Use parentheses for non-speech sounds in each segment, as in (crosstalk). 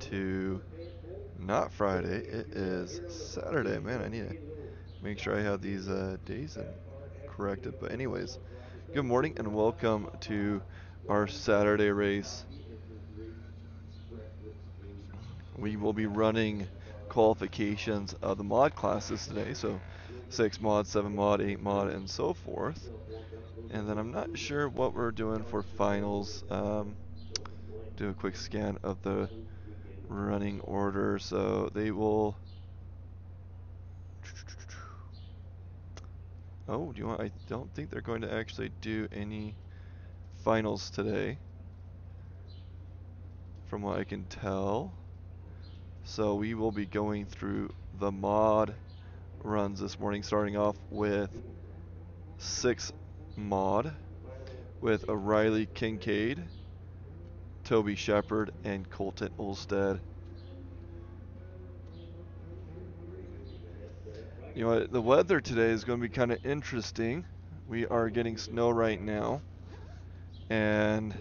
to not friday. It is saturday. Man i need to make sure i have these uh, days corrected. But anyways good morning and welcome to our saturday race. We will be running qualifications of the mod classes today. So 6 mod 7 mod 8 mod and so forth. And then i'm not sure what we're doing for finals. Um, do a quick scan of the running order. So they will. Oh, do you want? I don't think they're going to actually do any finals today, from what I can tell. So we will be going through the mod runs this morning, starting off with six mod with Riley Kincaid. Toby Shepard and Colton Olstead. You know? The weather today is going to be kind of interesting. We are getting snow right now, and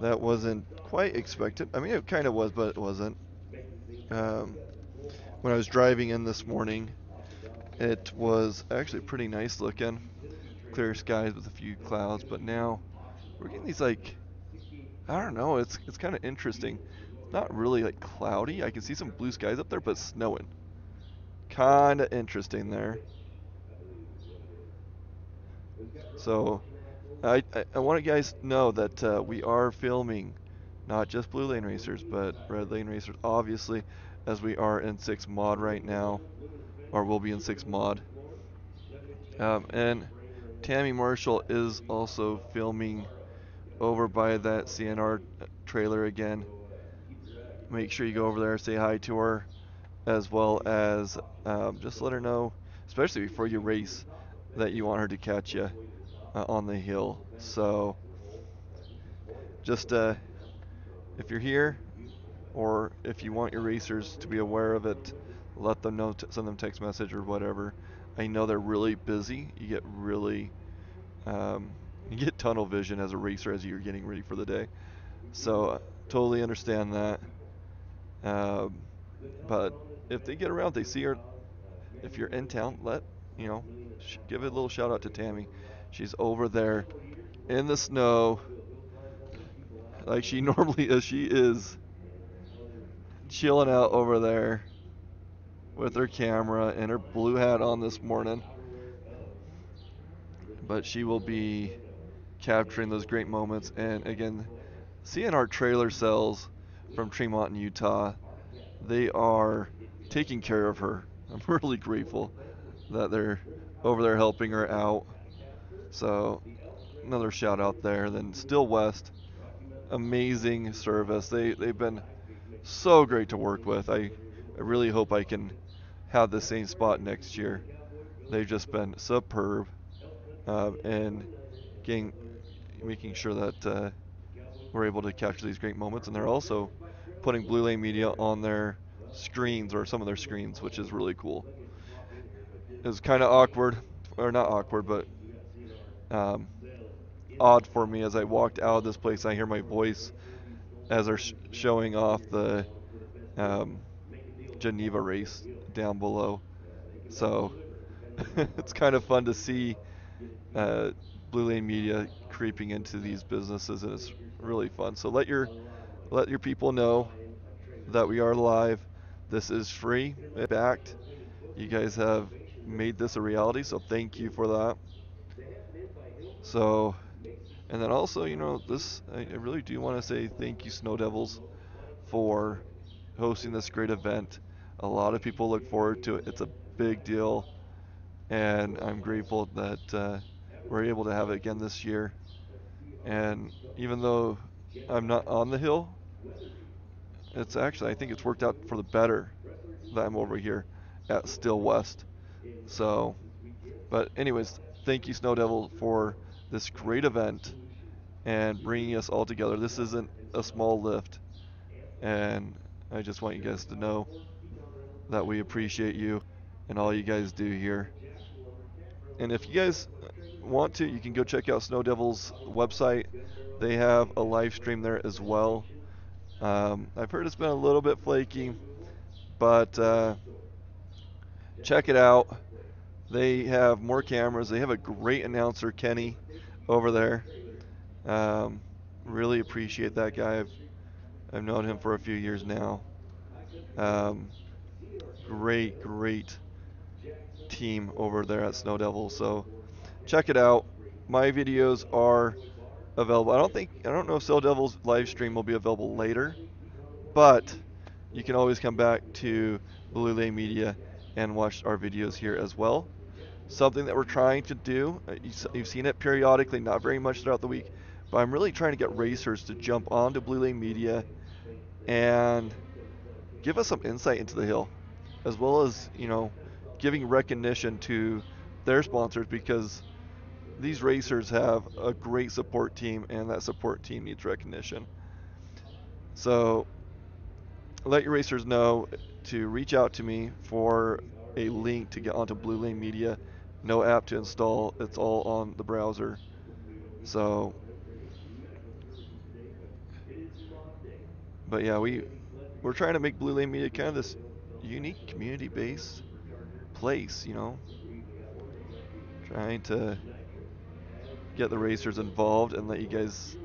that wasn't quite expected. I mean, it kind of was, but it wasn't. Um, when I was driving in this morning, it was actually pretty nice looking. Clear skies with a few clouds, but now we're getting these like I don't know. It's it's kind of interesting. Not really like cloudy. I can see some blue skies up there, but snowing. Kind of interesting there. So, I, I, I want you guys to know that uh, we are filming not just Blue Lane Racers, but Red Lane Racers, obviously, as we are in 6 mod right now, or will be in 6 mod. Um, and Tammy Marshall is also filming over by that CNR trailer again. Make sure you go over there, say hi to her, as well as um, just let her know, especially before you race, that you want her to catch you uh, on the hill. So, just uh, if you're here, or if you want your racers to be aware of it, let them know, send them text message or whatever. I know they're really busy. You get really um, you get tunnel vision as a racer as you're getting ready for the day. So uh, totally understand that. Um, but if they get around, they see her. If you're in town, let you know, give a little shout out to Tammy. She's over there in the snow, like she (laughs) normally is. She is chilling out over there with her camera and her blue hat on this morning. But she will be capturing those great moments. And again, CNR trailer cells from Tremonton Utah, they are taking care of her. (laughs) I'm really grateful that they're over there helping her out. So another shout out there. Then Still West, amazing service. They they've been so great to work with. I I really hope I can have the same spot next year. They've just been superb uh, and getting making sure that uh, we're able to capture these great moments. And they're also putting Blue Lane Media on their screens or some of their screens, which is really cool. It was kind of awkward, or not awkward, but um, odd for me as I walked out of this place. I hear my voice as they're sh showing off the um, Geneva race down below. So (laughs) it's kind of fun to see uh, Blue Lane Media creeping into these businesses, and it's really fun. So let your let your people know that we are live. This is free, backed. You guys have made this a reality, so thank you for that. So, and then also, you know, this I, I really do want to say thank you, Snow Devils, for hosting this great event. A lot of people look forward to it. It's a big deal, and I'm grateful that. Uh, we're able to have it again this year. And even though I'm not on the hill, it's actually, I think it's worked out for the better that I'm over here at Still West. So, but anyways, thank you, Snow Devil, for this great event and bringing us all together. This isn't a small lift. And I just want you guys to know that we appreciate you and all you guys do here. And if you guys want to, you can go check out Snow Devil's website. They have a live stream there as well. Um, I've heard it's been a little bit flaky, but uh, check it out. They have more cameras. They have a great announcer, Kenny, over there. Um, really appreciate that guy. I've, I've known him for a few years now. Um, great, great team over there at Snow Devil. So check it out. My videos are available. I don't think I don't know if Snow Devil's live stream will be available later, but you can always come back to Blue Media and watch our videos here as well. Something that we're trying to do, uh, you've seen it periodically, not very much throughout the week, but I'm really trying to get racers to jump onto Blue Media and give us some insight into the hill, as well as, you know, giving recognition to their sponsors because these racers have a great support team and that support team needs recognition. So let your racers know to reach out to me for a link to get onto Blue Lane Media. No app to install, it's all on the browser. So, but yeah, we we're trying to make Blue Lane Media kind of this unique community-based place, you know, trying to get the racers involved and let you guys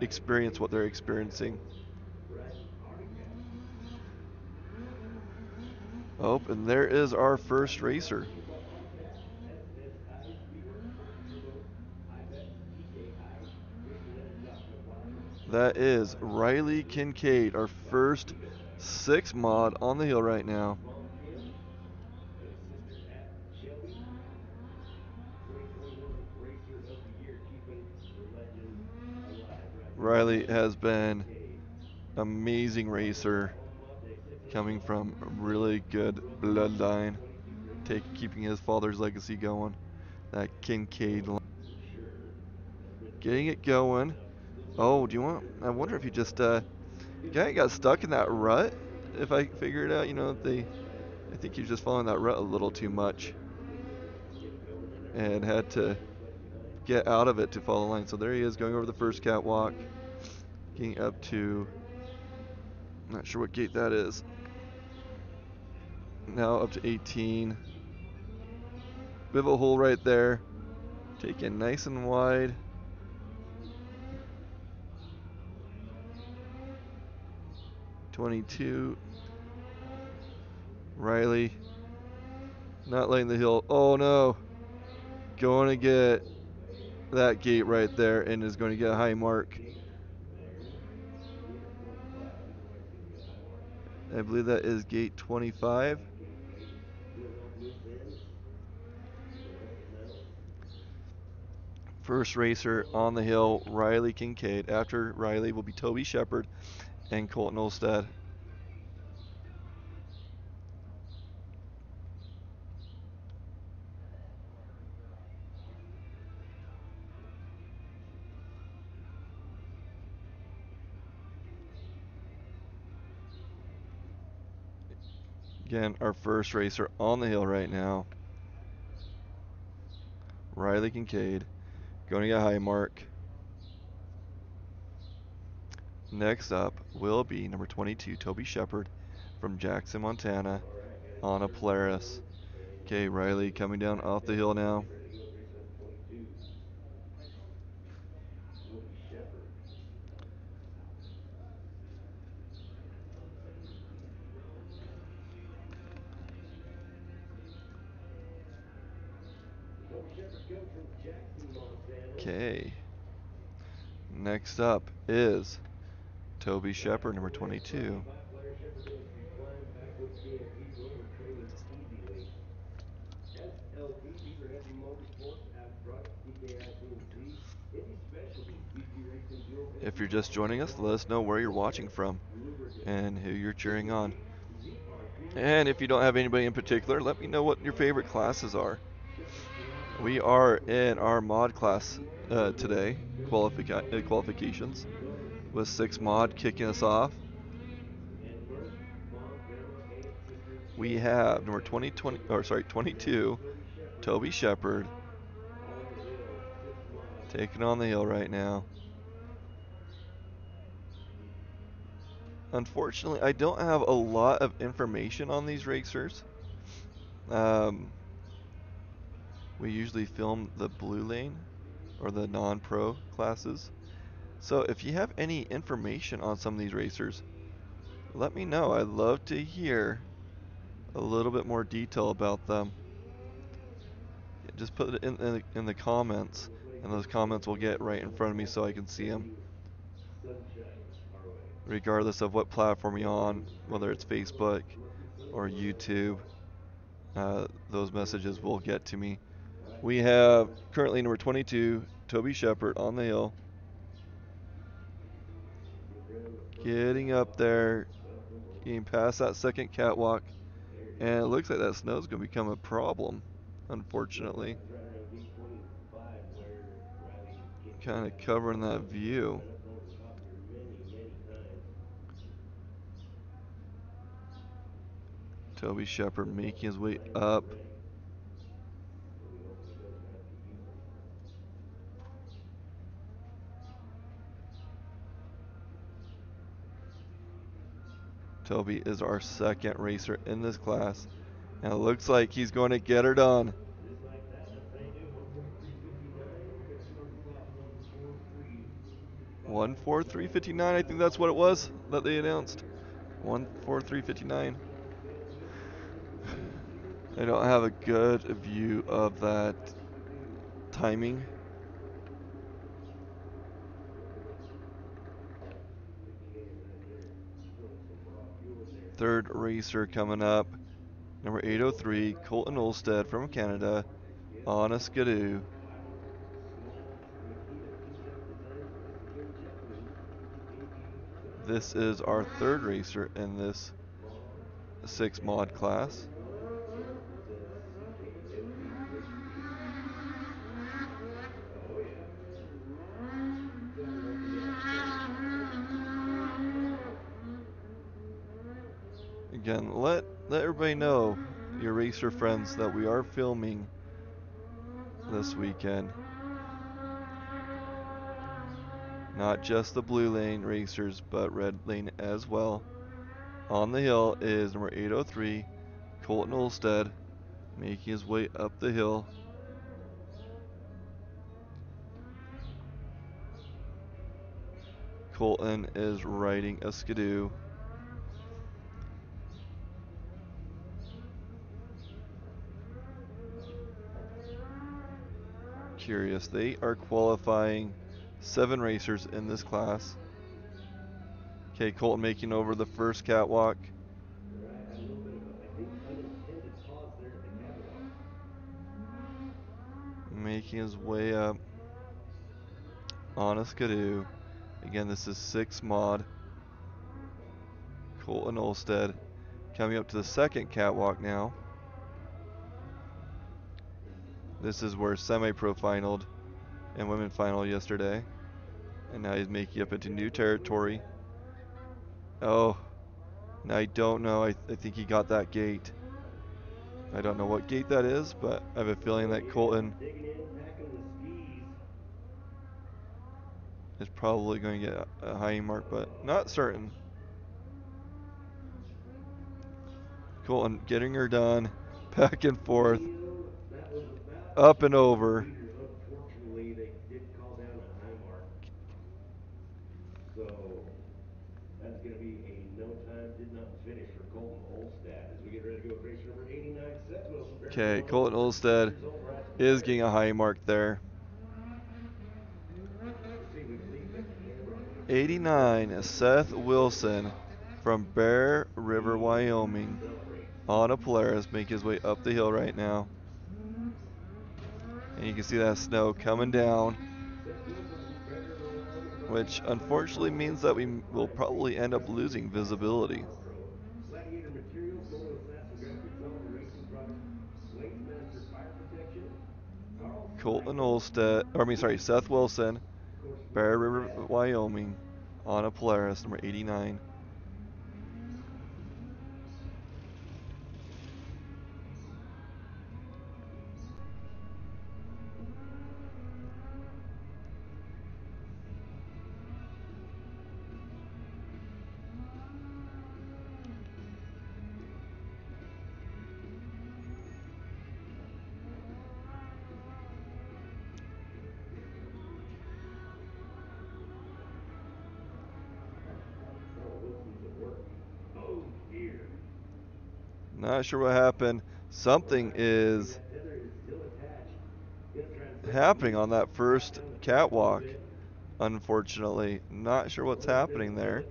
experience what they're experiencing. Oh, and there is our first racer. That is Riley Kincaid, our first six mod on the hill right now. Riley has been amazing racer coming from really good bloodline take keeping his father's legacy going. That Kincaid line. getting it going. Oh do you want I wonder if you just uh guy got stuck in that rut if I figure it out you know they I think he's just following that rut a little too much. And had to get out of it to follow the line. So there he is going over the first catwalk, getting up to, not sure what gate that is. Now up to 18. Bit a hole right there. Taken nice and wide. Twenty-two. Riley. Not letting the hill. Oh no. Going to get that gate right there and is going to get a high mark. I believe that is gate 25. First racer on the hill, Riley Kincaid. After Riley will be Toby Shepard and Colton Olstad. Again, our first racer on the hill right now. Riley Kincaid going to get high mark. Next up will be number 22, Toby Shepard from Jackson, Montana on a Polaris. Okay, Riley coming down off the hill now. Up is Toby Shepard, number 22. If you're just joining us, let us know where you're watching from and who you're cheering on. And if you don't have anybody in particular, let me know what your favorite classes are. We are in our mod class uh, today, qualifica uh, qualifications, with six mod kicking us off. We have number 20, 20 or sorry, 22, Toby Shepard, taking on the hill right now. unfortunately, I don't have a lot of information on these racers. Um, we usually film the blue lane or the non-pro classes. So if you have any information on some of these racers, let me know. I'd love to hear a little bit more detail about them. Just put it in, in, the, in the comments, and those comments will get right in front of me so I can see them. Regardless of what platform you're on, whether it's Facebook or YouTube, uh, those messages will get to me. We have currently number 22, Toby Shepard on the hill. Getting up there, getting past that second catwalk. And it looks like that snow's going to become a problem, unfortunately. Kind of covering that view. Toby Shepard making his way up. Toby is our second racer in this class. And it looks like he's going to get her done. One four three fifty nine. I think that's what it was that they announced. One four three fifty nine. I don't have a good view of that timing. Third racer coming up. Number 803, Colton Olstead from Canada on a skidoo. This is our third racer in this six mod class. Again, let let everybody know, friends, that we are filming this weekend. Not just the blue lane racers, but red lane as well. On the hill is number 803, Colton Olstead, making his way up the hill. Colton is riding a skidoo. Curious, they are qualifying seven racers in this class. Okay, Colton making over the first catwalk. Making his way up on a skidoo. Again, this is six mod. Colton Olstead coming up to the second catwalk now. This is where semi-pro finaled and women final yesterday. And now he's making up into new territory. Oh, now I don't know. I, th I think he got that gate. I don't know what gate that is, but I have a feeling that Colton is probably going to get a high mark, but not certain. Colton getting her done, (laughs) back and forth, up and over. Okay, Colton Olstead is getting a high mark there. 89, Seth Wilson from Bear River, Wyoming on a Polaris, make his way up the hill right now. And you can see that snow coming down, which unfortunately means that we will probably end up losing visibility. Colton Olstead, or I mean, sorry, Seth Wilson, Bear River, Wyoming, on a Polaris, number 89. Not sure what happened. Something is happening on that first catwalk. Unfortunately, not sure what's happening there.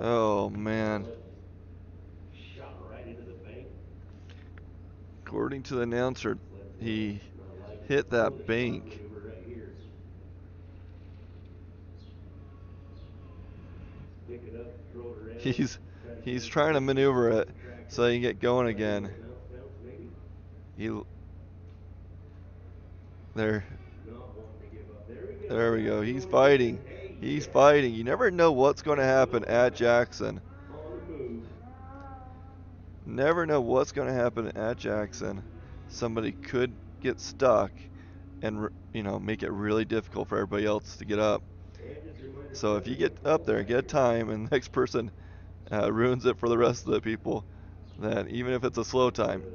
Oh man. According to the announcer, he hit that bank. He's he's trying to maneuver it so he can get going again. He there there we go. He's fighting. He's fighting. You never know what's going to happen at Jackson. Never know what's going to happen at Jackson. Somebody could get stuck and you know make it really difficult for everybody else to get up. So if you get up there get time and (laughs) the next person uh, ruins it for the rest of the people, then even if it's a slow time,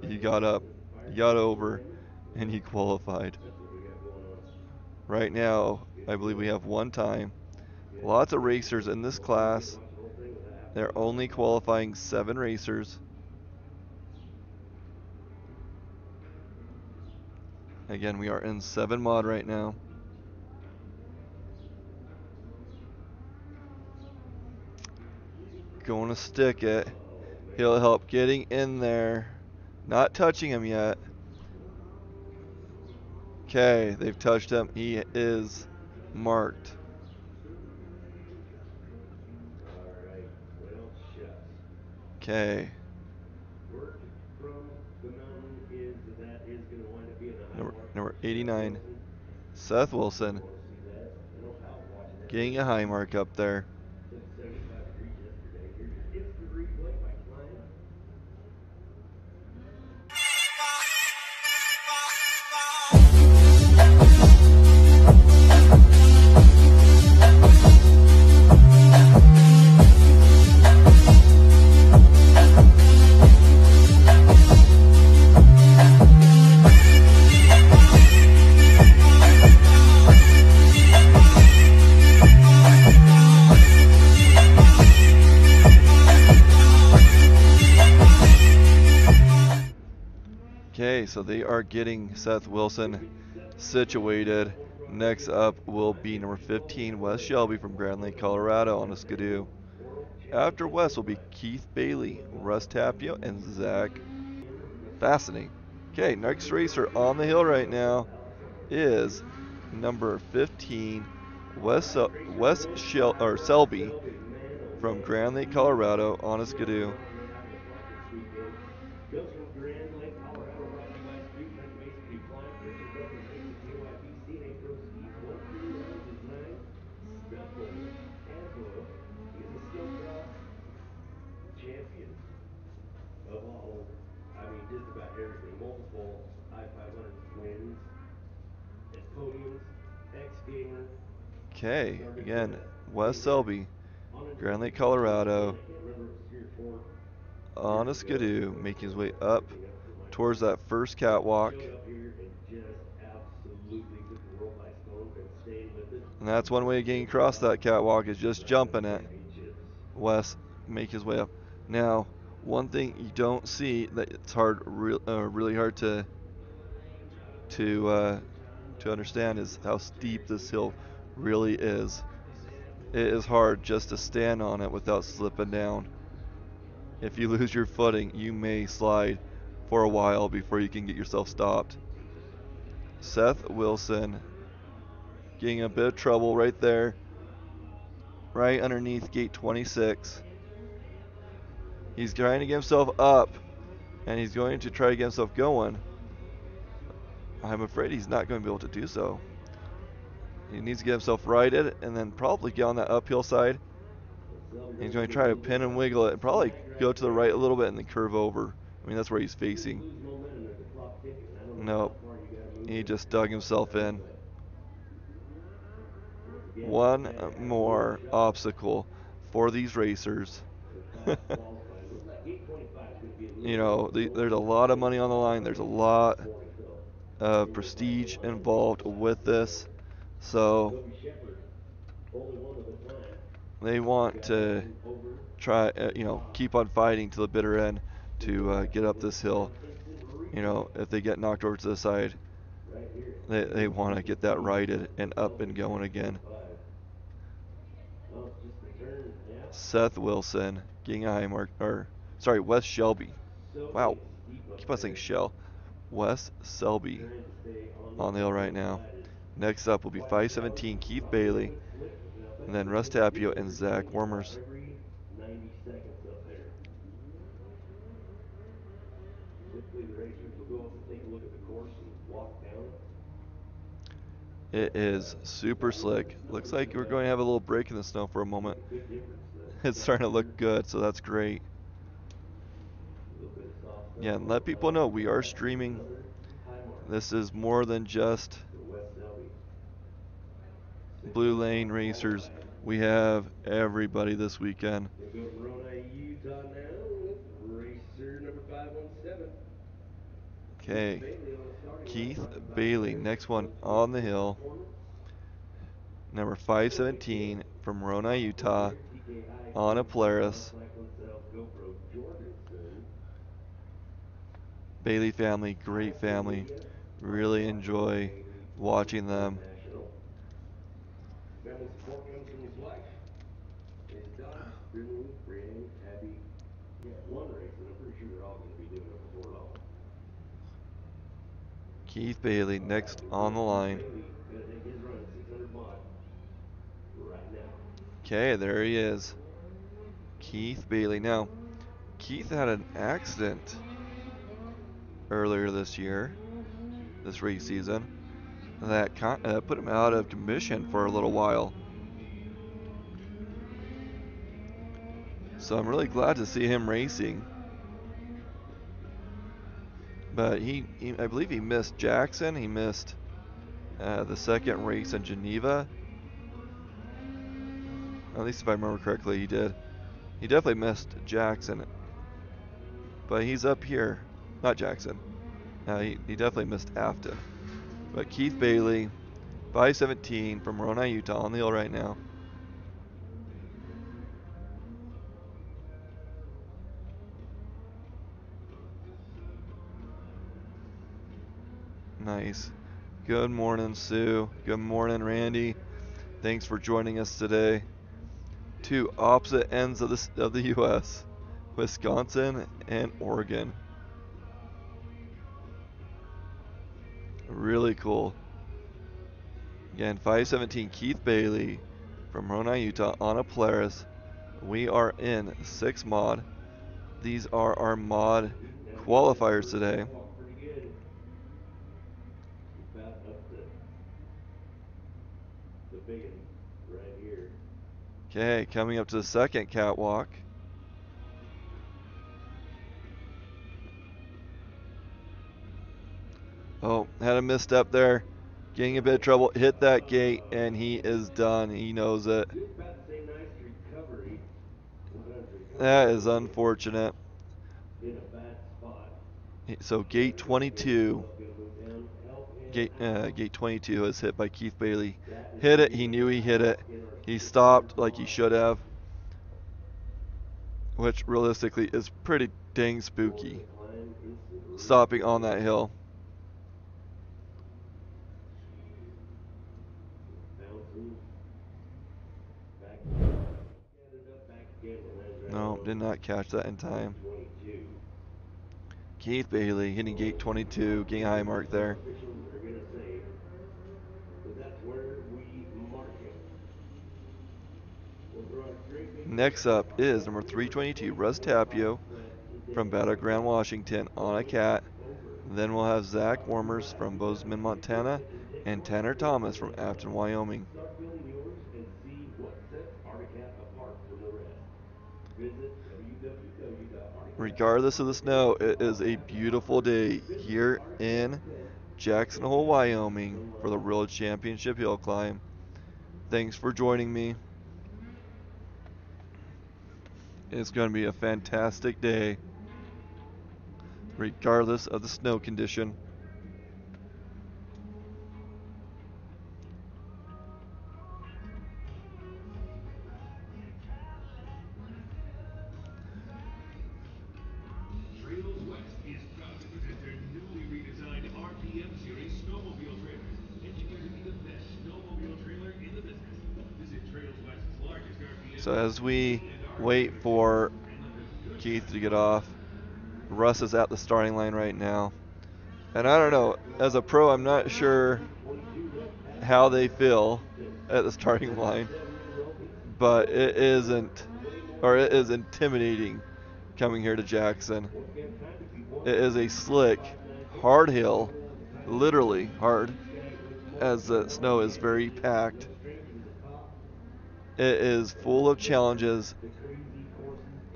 he got up, you got over, and he qualified. Right now, I believe we have one time. Lots of racers in this class. They're only qualifying seven racers. Again, we are in 7 mod right now. Going to stick it. He'll help getting in there. Not touching him yet. Okay, they've touched him. He is marked. Okay. Number, number 89, Seth Wilson. Getting a high mark up there. Are getting Seth Wilson situated. Next up will be number 15, Wes Shelby from Grand Lake, Colorado on a Skidoo. After Wes will be Keith Bailey, Russ Tapio, and Zach Fascinating. Okay, next racer on the hill right now is number 15, Wes, Wes Shel or Selby from Grand Lake, Colorado on a Skidoo. Okay, again, Wes Selby, Grand Lake, Colorado, on a skidoo, making his way up towards that first catwalk. And that's one way of getting across that catwalk is just jumping it. Wes make his way up. Now, one thing you don't see that it's hard, re uh, really hard to to uh, to understand is how steep this hill really is. It is hard just to stand on it without slipping down. If you lose your footing, you may slide for a while before you can get yourself stopped. Seth Wilson getting a bit of trouble right there, right underneath gate 26. He's trying to get himself up, and he's going to try to get himself going. I'm afraid he's not going to be able to do so. He needs to get himself righted and then probably get on that uphill side. He's going to try to pin and wiggle it and probably go to the right a little bit and then curve over. I mean, that's where he's facing. Nope. He just dug himself in. One more obstacle for these racers. (laughs) you know, the, there's a lot of money on the line. There's a lot of prestige involved with this. So they want to try, uh, you know, keep on fighting to the bitter end to uh, get up this hill. You know, if they get knocked over to the side, they, they want to get that righted and up and going again. Seth Wilson, Gingham, or, or sorry, Wes Shelby. Wow, keep on saying Shell. Wes Selby on the hill right now. Next up will be 517 Keith Bailey, and then Russ Tapio and Zach Wormers. It is super slick. Looks like we're going to have a little break in the snow for a moment. (laughs) It's starting to look good, so that's great. Yeah, and let people know we are streaming. This is more than just Blue Lane Racers. We have everybody this weekend. Okay. Keith Bailey, next one on the hill. Number 517 from Moroni, Utah, on a Polaris. Bailey family, great family. Really enjoy watching them. Family support comes from his wife, his daughter, Brittany, Brienne, Abby. Yeah, one race, and I'm pretty sure they're all going to be doing it before long. Keith Bailey next on the line. Okay, there he is. Keith Bailey. Now, Keith had an accident earlier this year, this race season, that uh, put him out of commission for a little while. So I'm really glad to see him racing. But he, he I believe he missed Jackson. He missed uh, the second race in Geneva. At least if I remember correctly, he did. He definitely missed Jackson. But he's up here. Not Jackson. Uh, he, he definitely missed Afton. But Keith Bailey, 517 from Moroni, Utah, on the hill right now. Nice. Good morning, Sue. Good morning, Randy. Thanks for joining us today. Two opposite ends of the, of the (laughs) U.S. Wisconsin and Oregon. Really cool. Again, 517 Keith Bailey from Moroni, Utah on a Polaris. We are in 6 mod. These are our mod qualifiers today. Okay, coming up to the second catwalk. Oh, had a misstep there. Getting a bit of trouble. Hit that gate, and he is done. He knows it. That is unfortunate. So gate 22. Gate, uh, gate 22 was hit by Keith Bailey. Hit it. He knew he hit it. He stopped like he should have. Which realistically is pretty dang spooky. Stopping on that hill. No, did not catch that in time. Keith Bailey hitting gate 22, getting high mark there. Next up is number 322, Russ Tapio from Battle Ground, Washington on a cat. Then we'll have Zach Warmers from Bozeman, Montana, and Tanner Thomas from Afton, Wyoming. Regardless of the snow, it is a beautiful day here in Jackson Hole, Wyoming for the World Championship Hill Climb. Thanks for joining me. It's going to be a fantastic day, regardless of the snow condition. As we wait for Keith to get off, Russ is at the starting line right now. And I don't know, as a pro, I'm not sure how they feel at the (laughs) starting line, but it isn't, or it is intimidating coming here to Jackson. It is a slick, hard hill, literally hard, as the snow is very packed. It is full of challenges.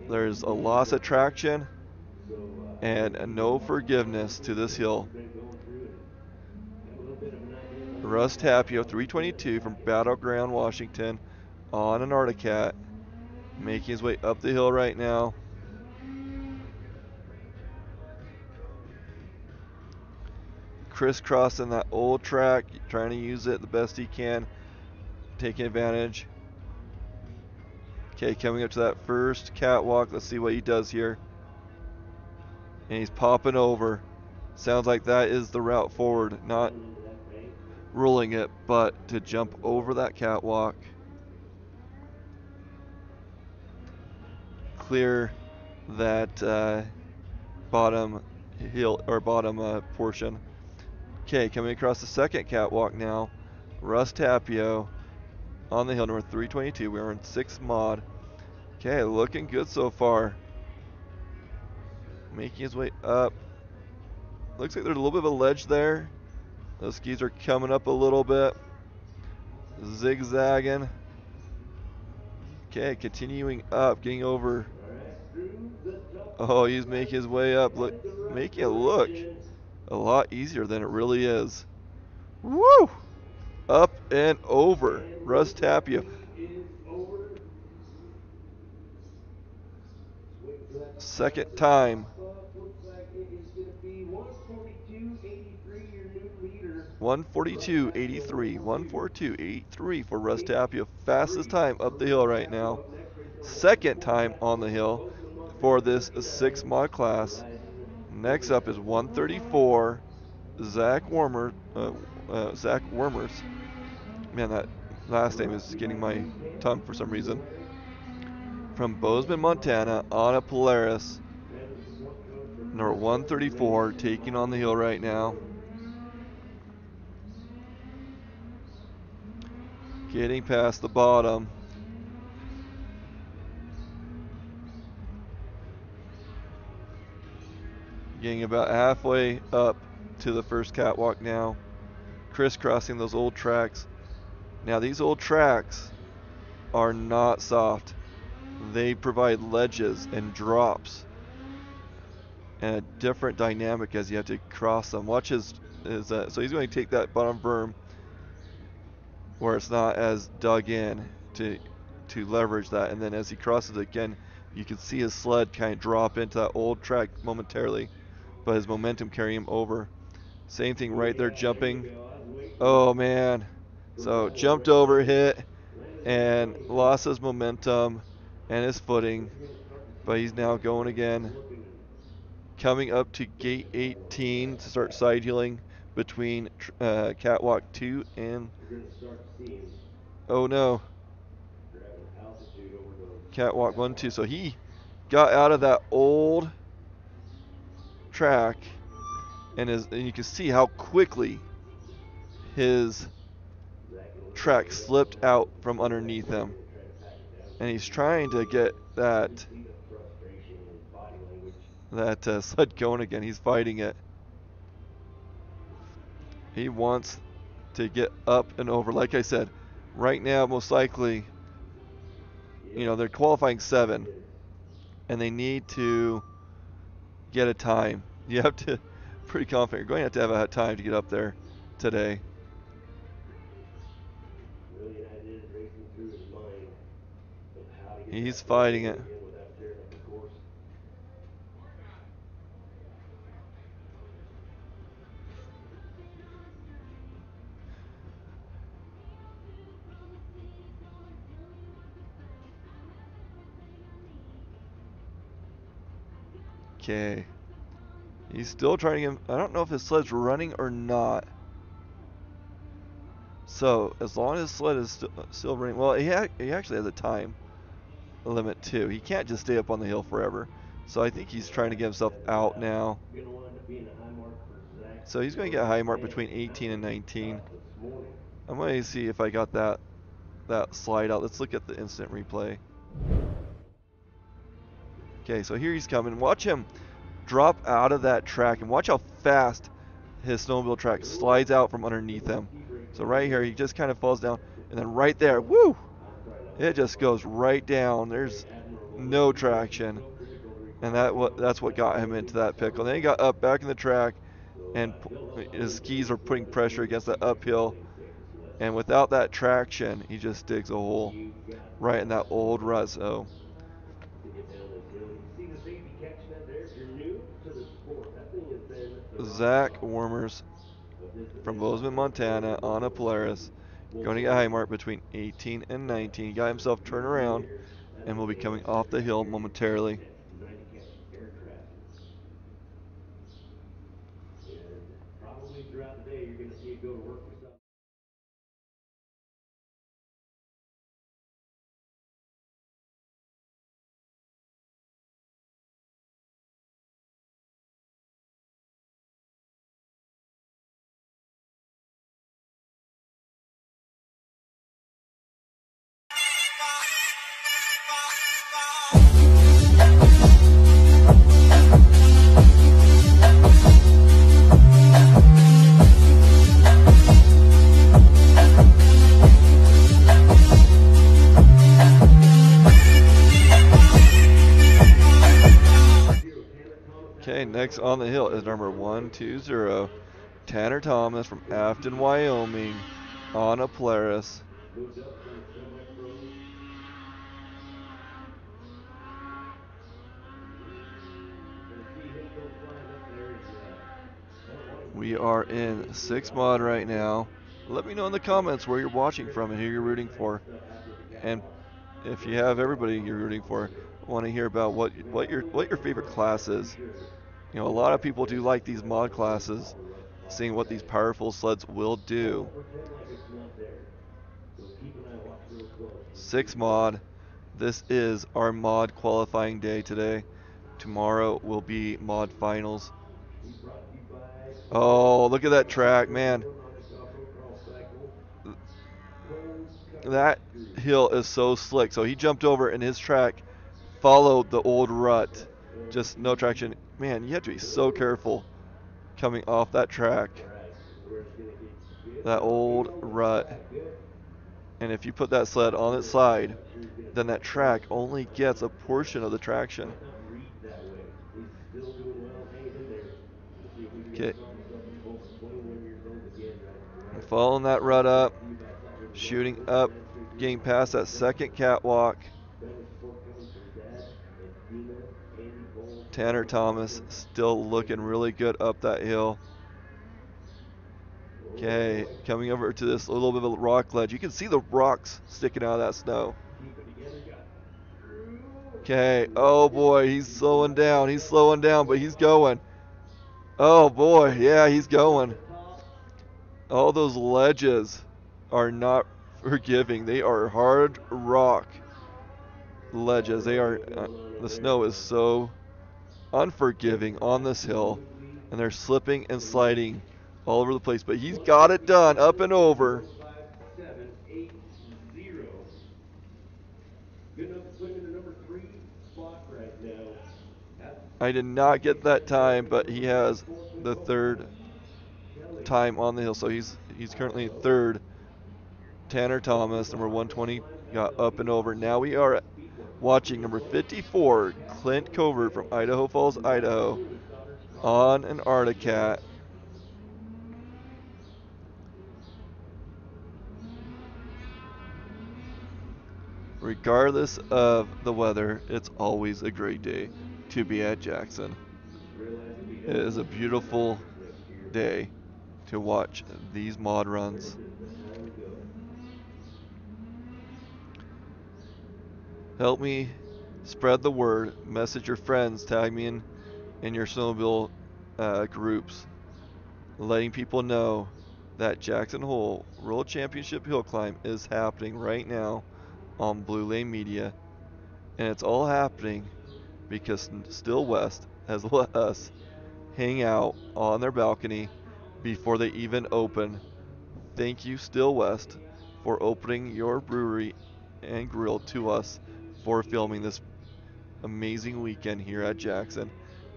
There's a loss of traction and no forgiveness to this hill. Russ Tapio, 322 from Battle Ground, Washington, on an Arctic Cat, making his way up the hill right now. Crisscrossing that old track, trying to use it the best he can, taking advantage. Okay, coming up to that first catwalk. Let's see what he does here. And he's popping over. Sounds like that is the route forward, not ruling it, but to jump over that catwalk. Clear that uh, bottom hill or bottom uh, portion. Okay, coming across the second catwalk now. Russ Tapio on the hill number 322. We're in 6 mod. Okay, looking good so far. Making his way up. Looks like there's a little bit of a ledge there. Those skis are coming up a little bit. Zigzagging. Okay, continuing up, getting over. Oh, he's making his way up. Look, making it look a lot easier than it really is. Woo! Up and over. Russ Tapio. Second time. 142.83, 142.83 for Russ Tapio. Fastest time up the hill right now. Second time on the hill for this six mod class. Next up is 134. Zach Warmer, uh, uh, Zach Wormers. Man, that last name is getting my tongue for some reason. From Bozeman, Montana, on a Polaris. Number 134, taking on the hill right now. Getting past the bottom. Getting about halfway up to the first catwalk now. Crisscrossing those old tracks. Now these old tracks are not soft. They provide ledges and drops and a different dynamic as you have to cross them. Watch his, his uh, so he's going to take that bottom berm where it's not as dug in to to leverage that and then as he crosses again you can see his sled kind of drop into that old track momentarily but his momentum carry him over same thing right there jumping oh man so jumped over hit and lost his momentum and his footing but he's now going again coming up to gate 18 to start side heeling between uh, catwalk 2 and oh no. Catwalk 1 2 so he got out of that old track and is and you can see how quickly his track slipped out from underneath him and he's trying to get that that uh, (laughs) sled going again he's fighting it he wants to get up and over. Like I said, right now, most likely, you know, they're qualifying seven, and they need to get a time. (laughs) You have to, pretty confident, you're going to have to have a time to get up there today. He's fighting it. Okay. He's still trying to get... I don't know if his sled's running or not. So, as long as sled is st uh, still running... Well, he, ha he actually has a time limit too. He can't just stay up on the hill forever. So I think he's trying to get himself out now. So he's going to get a high mark between 18 and 19. I'm going to see if I got that that slide out. Let's look at the instant replay. Okay, so here he's coming. Watch him drop out of that track and watch how fast his snowmobile track slides out from underneath him. So right here, he just kind of falls down. And then right there, woo! It just goes right down. There's no traction. And that what that's what got him into that pickle. Then he got up back in the track and his skis are putting pressure against that uphill. And without that traction, he just digs a hole right in that old rut. So Zach Wormers from Bozeman, Montana on a Polaris. Going to get high mark between 18 and 19. He got himself turned around and will be coming off the hill momentarily. On the hill is number 120, Tanner Thomas from Afton, Wyoming, on a Polaris. We are in six mod right now. Let me know in the comments where you're watching from and who you're rooting for. And if you have everybody you're rooting for, want to hear about what what your what your favorite class is. You know, a lot of people do like these mod classes, seeing what these powerful sleds will do. Six mod. This is our mod qualifying day today. Tomorrow will be mod finals. Oh, look at that track, man. That hill is so slick. So he jumped over and his track followed the old rut. Just no traction. Man, you have to be so careful coming off that track. That old rut. And if you put that sled on its side, then that track only gets a portion of the traction. Okay. Following that rut up, shooting up, getting past that second catwalk. Tanner Thomas still looking really good up that hill. Okay, coming over to this little bit of a rock ledge. You can see the rocks sticking out of that snow. Okay, oh boy, he's slowing down. He's slowing down, but he's going. Oh boy, yeah, he's going. All those ledges are not forgiving. They are hard rock ledges. They are, uh, the snow is so unforgiving on this hill, and they're slipping and sliding all over the place. But he's got it done, up and over. I did not get that time, but he has the third time on the hill, so he's he's currently third. Tanner Thomas, number 120, got up and over. Now we are watching number 54, Clint Covert from Idaho Falls, Idaho, on an Arctic Cat. Regardless of the weather, it's always a great day to be at Jackson. It is a beautiful day to watch these mod runs. Help me spread the word. Message your friends. Tag me in, in your snowmobile uh, groups. Letting people know that Jackson Hole World Championship Hill Climb is happening right now on Blue Lane Media. And it's all happening because Still West has (laughs) let us hang out on their balcony before they even open. Thank you, Still West, for opening your brewery and grill to us for filming this amazing weekend here at Jackson.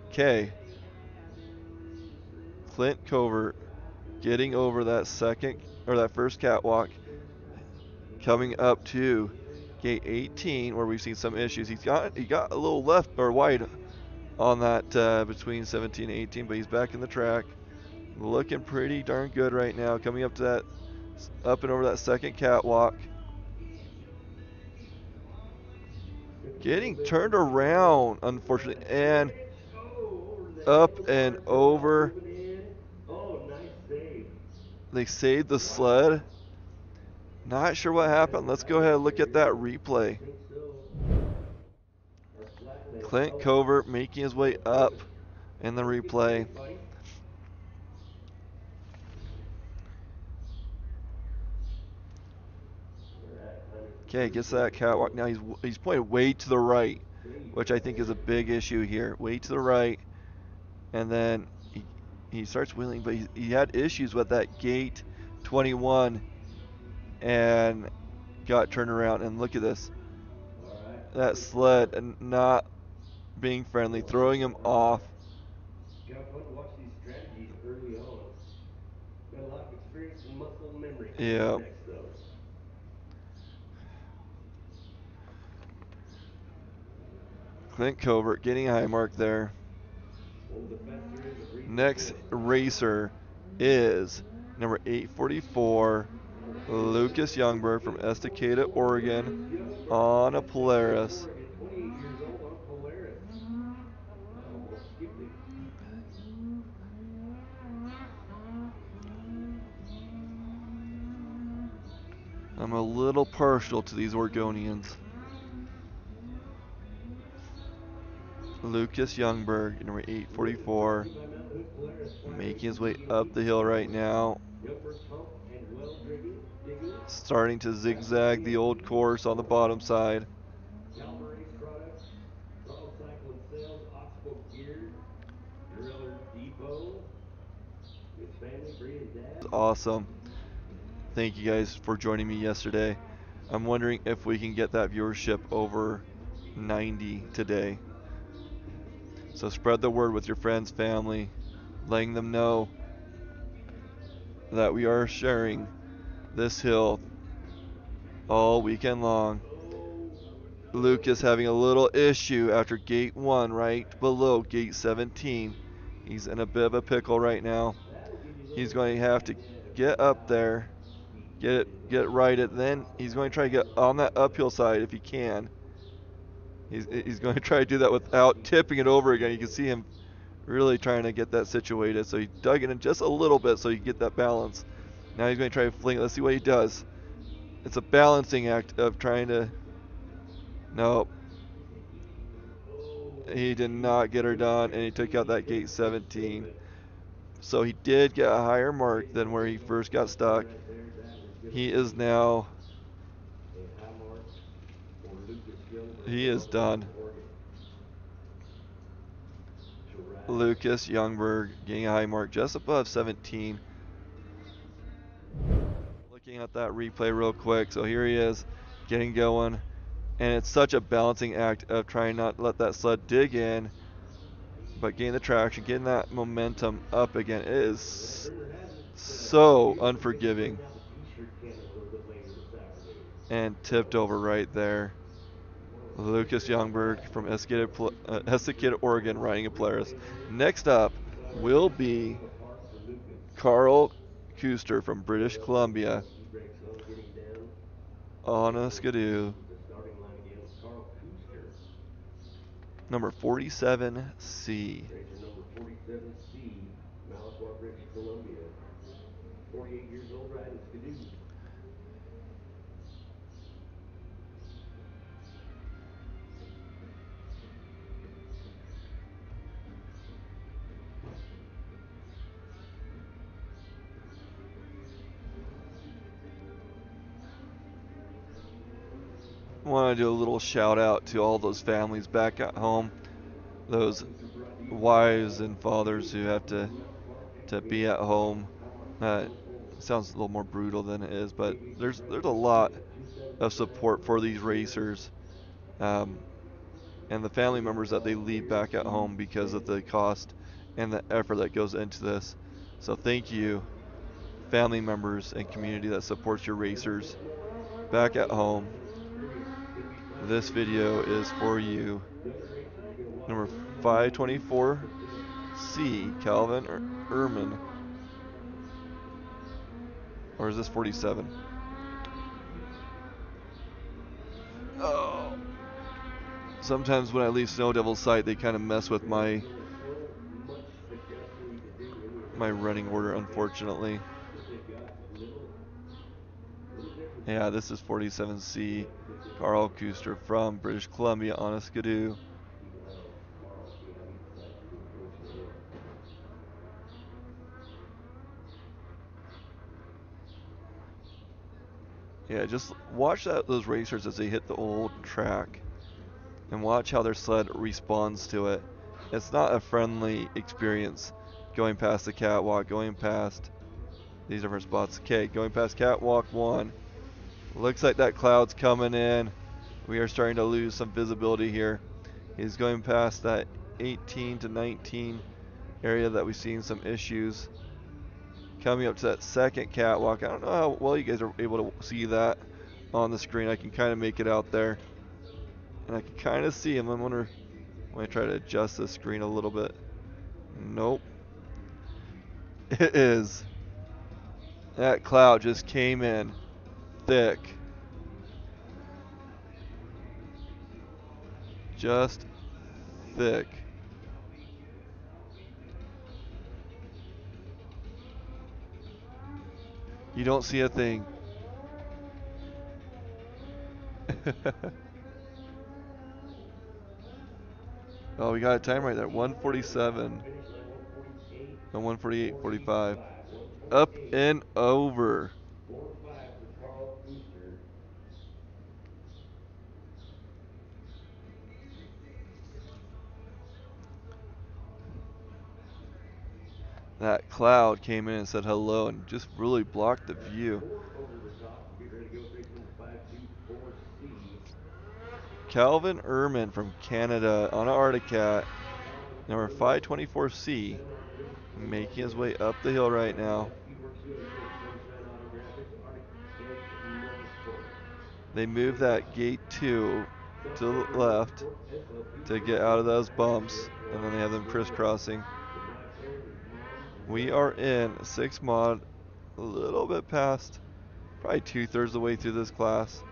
Okay. Clint Covert getting over that second or that first catwalk coming up to gate 18 where we've seen some issues. He's got he got a little left or wide on that uh, between 17 and 18, but he's back in the track. Looking pretty darn good right now. Coming up to that, up and over that second catwalk. Getting turned around, unfortunately, and up and over. They saved the sled. Not sure what happened. Let's go ahead and look at that replay. Clint Covert making his way up in the replay. Okay, gets that catwalk. Now he's he's pointed way to the right, which I think is a big issue here. Way to the right, and then he, he starts wheeling, but he, he had issues with that gate 21 and got turned around. And look at this. That sled and not being friendly, throwing him off. Yeah. Clint Covert getting a high mark there. Next racer is number 844, Lucas Youngberg from Estacada, Oregon, on a Polaris. I'm a little partial to these Oregonians. Lucas Youngberg, number 844, making his way up the hill right now. Starting to zigzag the old course on the bottom side. Awesome. Thank you guys for joining me yesterday. I'm wondering if we can get that viewership over 90 today. So spread the word with your friends, family, letting them know that we are sharing this hill all weekend long. Luke is having a little issue after gate 1 right below gate 17. He's in a bit of a pickle right now. He's going to have to get up there, get it, get right it. Then he's going to try to get on that uphill side if he can. He's, he's going to try to do that without tipping it over again. You can see him really trying to get that situated. So he dug it in just a little bit so you get that balance. Now he's going to try to fling it. Let's see what he does. It's a balancing act of trying to... Nope. He did not get her done, and he took out that gate 17. So he did get a higher mark than where he first got stuck. He is now He is done. Lucas Youngberg getting a high mark just above 17. Looking at that replay real quick. So here he is getting going. And it's such a balancing act of trying not to let that sled dig in, but gain the traction, getting that momentum up again. It is so unforgiving. And tipped over right there. Lucas Youngberg from Estacada, uh, Oregon, riding a Polaris. Next up will be Carl Kuster from British Columbia on a Skidoo. Number 47C. Want to do a little shout out to all those families back at home, those wives and fathers who have to to be at home. Uh, sounds a little more brutal than it is, but there's there's a lot of support for these racers um, and the family members that they leave back at home because of the cost and the effort that goes into this. So thank you, family members and community that supports your racers back at home. This video is for you. Number 524C, Calvin er Ehrman. Or is this 47? Oh. Sometimes when I leave Snow Devil's sight, they kind of mess with my my running order, unfortunately. Yeah, this is 47C, Carl Kuster from British Columbia on a Skidoo. Yeah, just watch that, those racers as they hit the old track and watch how their sled responds to it. It's not a friendly experience going past the catwalk, going past these different spots. Okay, going past catwalk one. Looks like that cloud's coming in. We are starting to lose some visibility here. He's going past that 18 to 19 area that we've seen some issues. Coming up to that second catwalk. I don't know how well you guys are able to see that on the screen. I can kind of make it out there. And I can kind of see him. I wonder when I try to adjust the screen a little bit. Nope. (laughs) It is. That cloud just came in thick. Just thick. You don't see a thing. (laughs) oh, we got a time right there. 147. And 148, 45. Up and over. That cloud came in and said hello and just really blocked the view. Calvin Ehrman from Canada on an Arctic Cat, number 524C, making his way up the hill right now. They move that gate 2 to the left to get out of those bumps, and then they have them crisscrossing. We are in 6 mod, a little bit past, probably two thirds of the way through this class.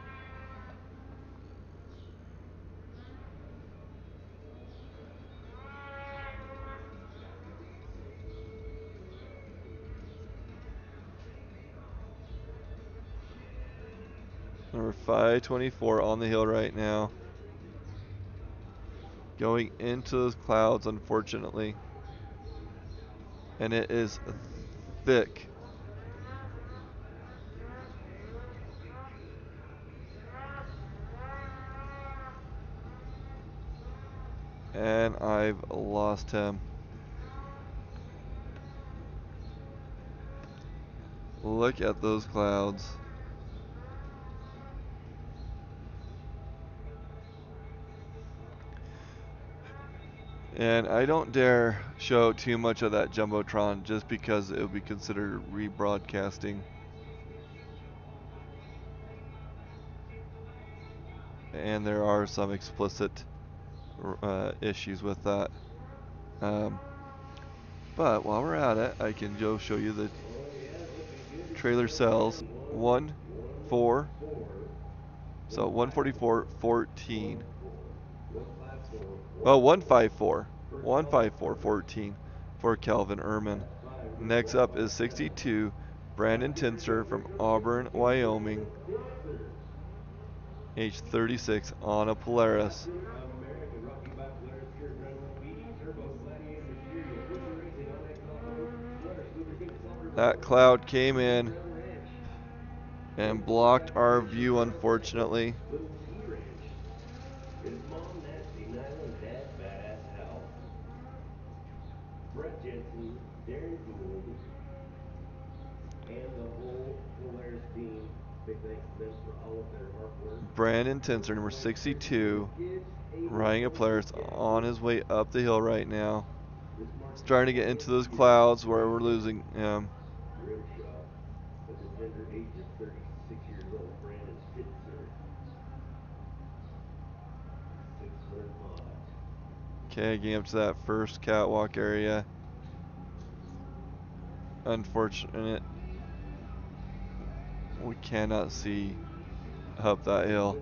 Number 524 on the hill right now. Going into those clouds, unfortunately. And it is thick. And I've lost him. Look at those clouds. And I don't dare show too much of that Jumbotron just because it would be considered rebroadcasting. And there are some explicit uh, issues with that. Um, but while we're at it, I can go show you the trailer cells. 1, 4, so 144, 14. Oh, 154. 154, 14 for Calvin Ehrman. Next up is 62, Brandon Tinser from Auburn, Wyoming. Age 36 on a Polaris. That cloud came in and blocked our view, unfortunately. His mom Nancy, Nyla, and dad badass Hal. Brett Jensen, Darren Gould, and the whole Polaris team. Big thanks to them for all of their hard work. Brandon Tinser, number 62, Kids, eight riding a player on his way up the hill right now. Starting to get into those clouds where we're losing him. Grimshaw, at the tender age of 36 years old, Brandon Spitzer. 600 mods. Okay, getting up to that first catwalk area. Unfortunate. We cannot see up that hill.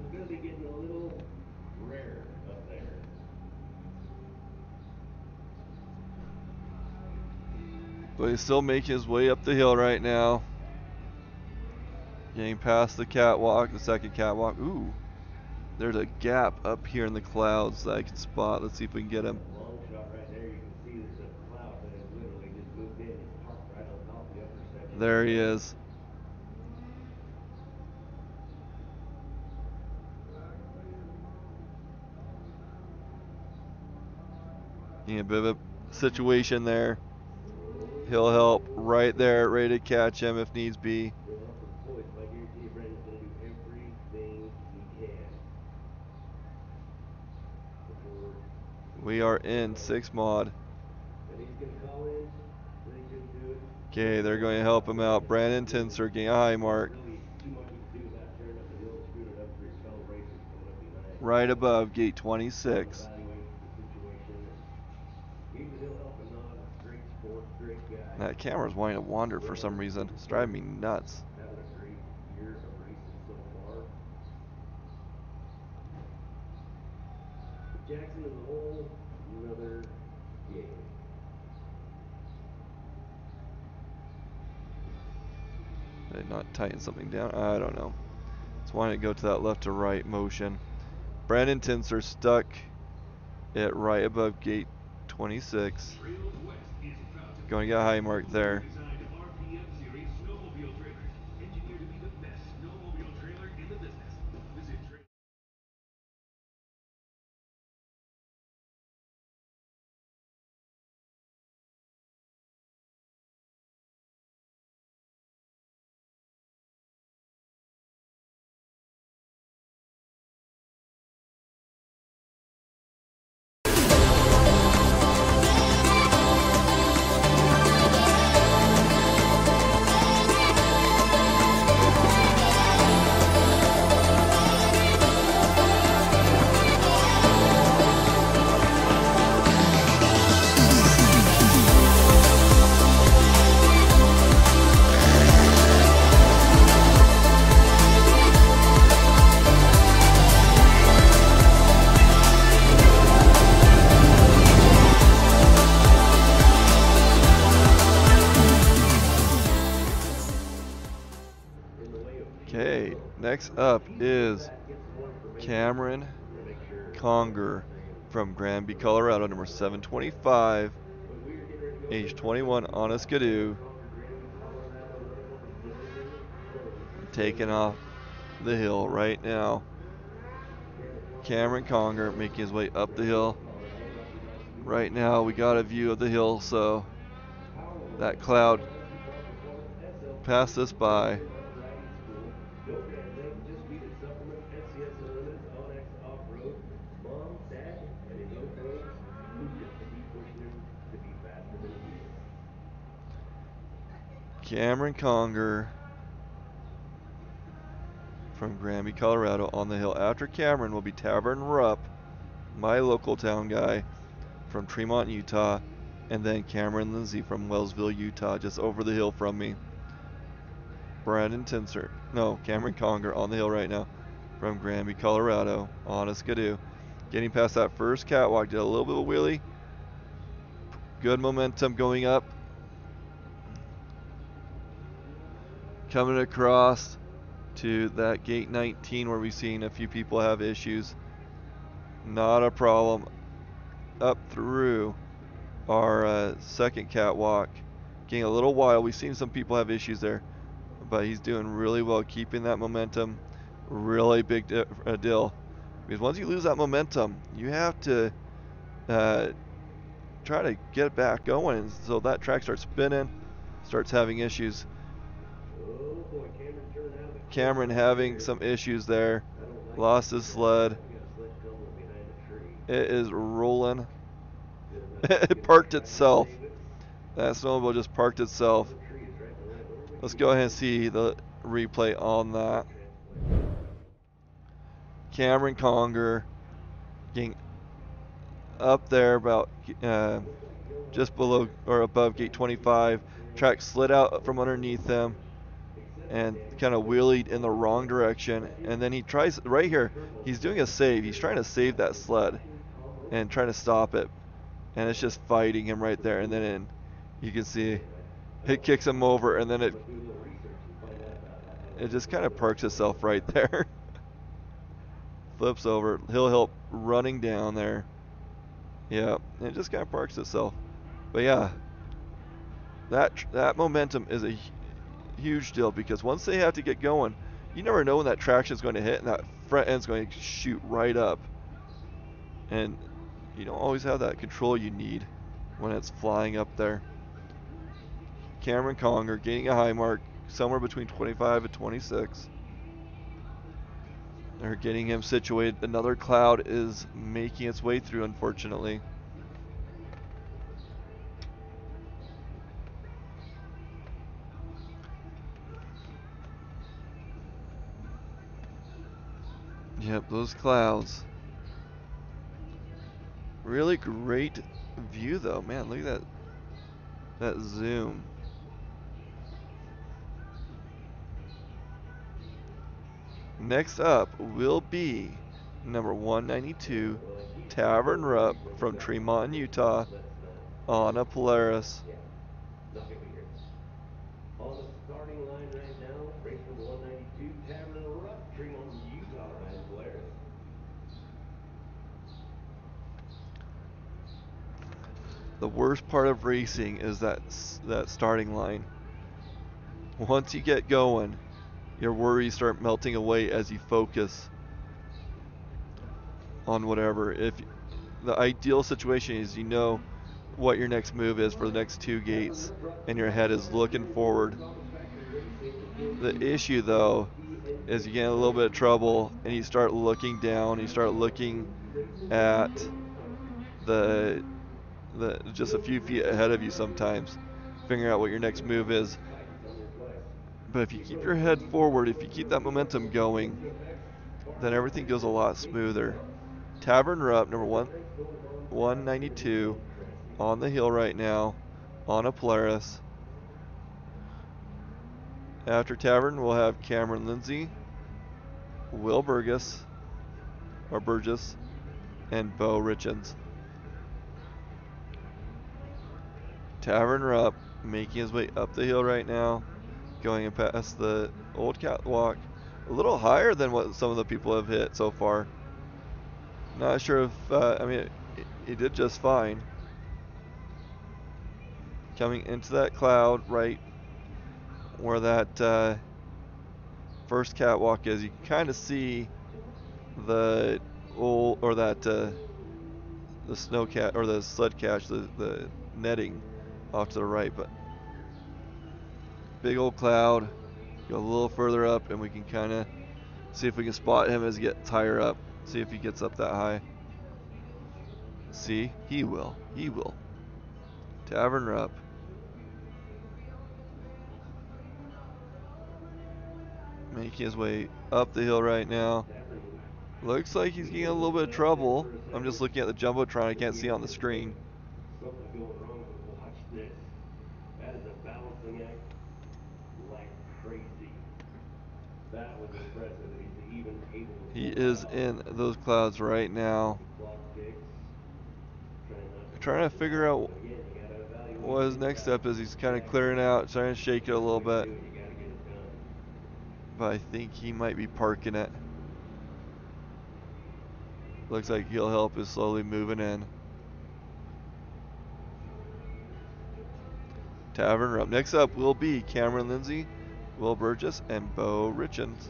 But he's still making his way up the hill right now. Getting past the catwalk, the second catwalk. Ooh. There's a gap up here in the clouds that I can spot. Let's see if we can get him. There, you can you know, bit of a situation there. He'll help right there, ready to catch him if needs be. We are in six mod. Okay, they're going to help him out. Brandon Tinser getting a high mark. Right above gate 26. Camera's wanting to wander for some reason. It's driving me nuts. Having a great year of racing so far. Jackson is a whole another game. Did not tighten something down? I don't know. It's wanting to go to that left to right motion. Brandon Tinser stuck at right above gate 26. Going to get a high mark there. Next up is Cameron. Conger from Granby, Colorado, number 725, When we were getting ready to go age 21, on a skidoo, taking off the hill right now. Cameron Conger making his way up the hill. Right now, we got a view of the hill, so that cloud passed us by. Cameron Conger from Granby, Colorado, on the hill. After Cameron will be Tavern Rupp, my local town guy from Tremonton, Utah, and then Cameron Lindsay from Wellsville, Utah, just over the hill from me. Brandon Tinser, no, Cameron Conger on the hill right now from Granby, Colorado, on a skidoo. Getting past that first catwalk, did a little bit of a wheelie. Good momentum going up. Coming across to that gate 19 where we've seen a few people have issues. Not a problem. Up through our uh, second catwalk, getting a little wild. We've seen some people have issues there, but he's doing really well keeping that momentum. Really big uh, deal Because once you lose that momentum, you have to uh, try to get it back going. So that track starts spinning, starts having issues. Cameron having some issues there. Lost his sled. It is rolling. (laughs) It parked itself. That snowmobile just parked itself. Let's go ahead and see the replay on that. Cameron Conger getting up there about uh, just below or above gate 25. Track slid out from underneath him and kind of wheelied in the wrong direction. And then he tries right here. He's doing a save. He's trying to save that sled and trying to stop it. And it's just fighting him right there. And then in, you can see it kicks him over, and then it it just kind of parks itself (laughs) right there. (laughs) Flips over. Hill Hill running down there. Yeah, it just kind of parks itself. But yeah, that that momentum is a huge deal because once they have to get going, you never know when that traction is going to hit and that front end's going to shoot right up. And you don't always have that control you need when it's flying up there. Cameron Conger getting a high mark somewhere between 25 and 26. They're getting him situated. Another cloud is making its way through, unfortunately. Yep, those clouds. Really great view though. Man, look at that that zoom. Next up will be number 192 Tavern Rupp from Tremont, Utah on a Polaris. Not gonna be here. On the starting line right now, race number one ninety-two, Tavern Rupp, Tremont, Utah, Ryan Blair. The worst part of racing is that that starting line. Once you get going, your worries start melting away as you focus on whatever. If the ideal situation is you know what your next move is for the next two gates and your head is looking forward. The issue though is you get a little bit of trouble and you start looking down, you start looking at the the just a few feet ahead of you sometimes, figuring out what your next move is. But if you keep your head forward, if you keep that momentum going, then everything goes a lot smoother. Tavern Rupp, number one, 192, on the hill right now, on a Polaris. After Tavern, we'll have Cameron Lindsay, Will Burgess, or Burgess, and Bo Richens. Tavern Rupp making his way up the hill right now, going past the old catwalk. A little higher than what some of the people have hit so far. Not sure if, uh, I mean, he- did just fine. Coming into that cloud right where that uh, first catwalk is, you can kind of see the old, or that, uh, the snow cat, or the sled cache, the, the netting off to the right, but big old cloud. Go a little further up, and we can kind of see if we can spot him as he gets higher up. See if he gets up that high. See, he will. He will. Tavern Rupp. Making his way up the hill right now. Looks like he's getting a little bit of trouble. I'm just looking at the jumbotron. I can't see on the screen. Something's going wrong, but watch this. That is a balancing act like crazy. That was impressive that he's even able to. He is in those clouds right now. Trying to- figure out what his next step is. He's kind of clearing out, trying to shake it a little bit. But I think he might be parking it. Looks like He'll Help is slowly moving in. Tavern up. Next up will be Cameron Lindsay, Will Burgess, and Bo Richens.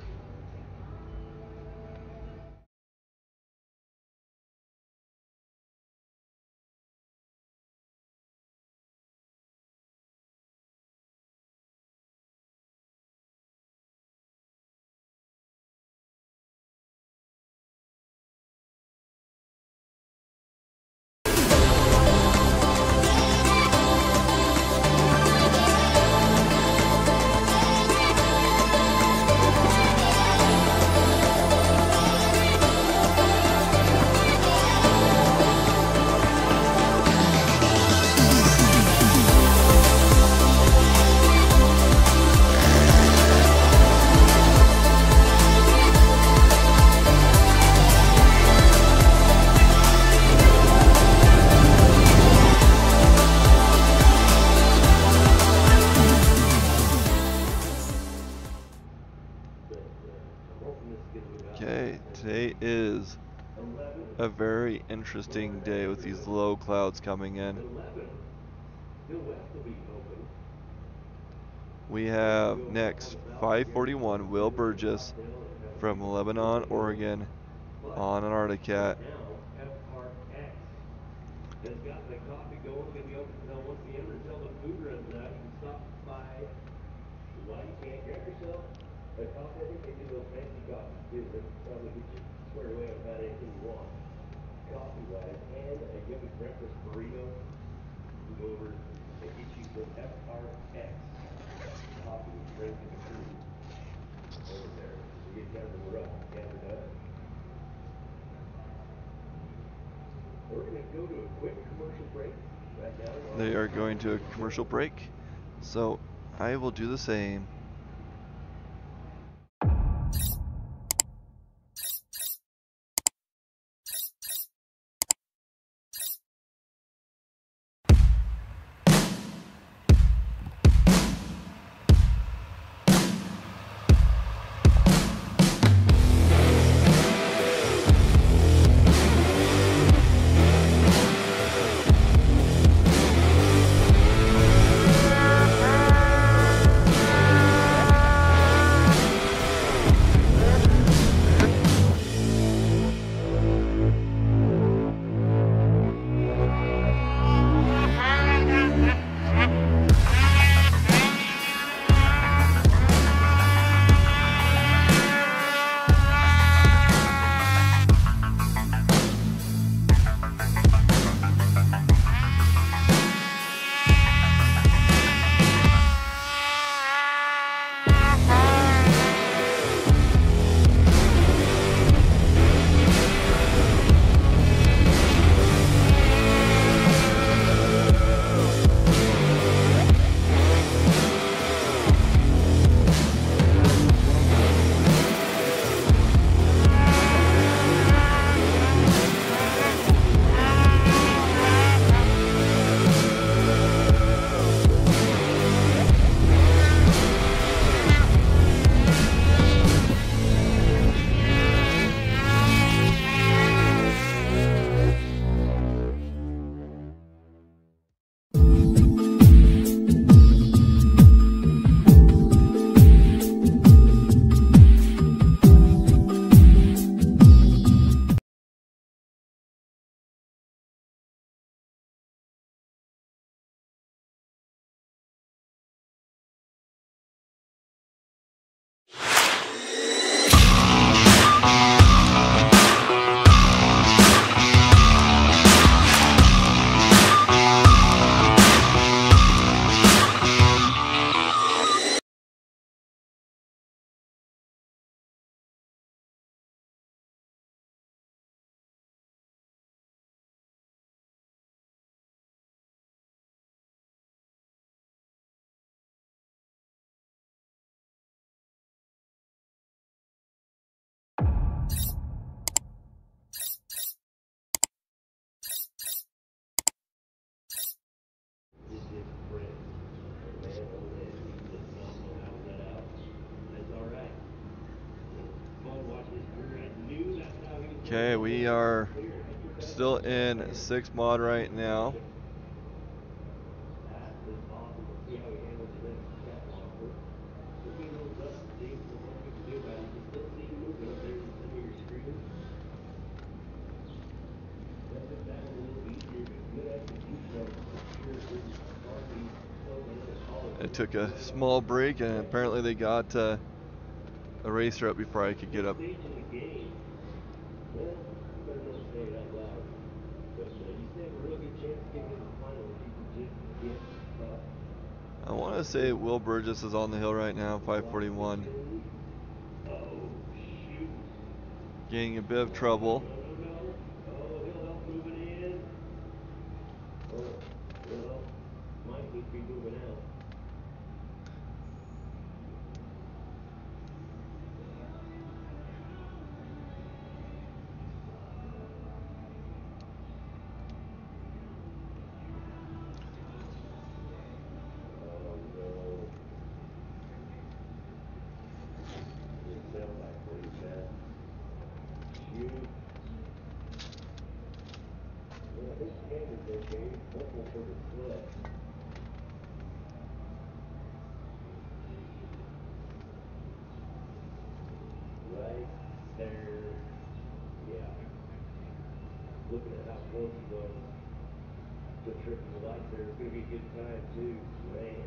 Day with these low clouds coming in. We have next 541 Will Burgess from Lebanon, Oregon on an Arctic Cat. Now, FRX has got the coffee. You can stop by. Why you can't grab yourself a coffee? I think they do those fancy coffees too. That probably get you squared away with about anything you want. Coffee wise, and a yummy breakfast burrito. You go over and get you FRX coffee with drink and food over there. You get to the rough Gander Dutch. We're gonna go to a quick commercial break right now. They are going to a commercial break, so I will do the same. Execution we are still hardly closing in at all. I took a small break, and apparently they got uh, a racer up before I could get up. Stage in the game. I want to say Will Burgess is on the hill right now, 541, Oh, getting a bit of trouble. No, no, no. Oh, he'll help moving in. Oh, well, might need to be moving out. Oh, no. It sounds like pretty bad. Shoot. think Cameron's okay, hopeful for the sled. Right there, yeah. Looking at how close he was to tripping the light there, it's gonna be a good time too, man.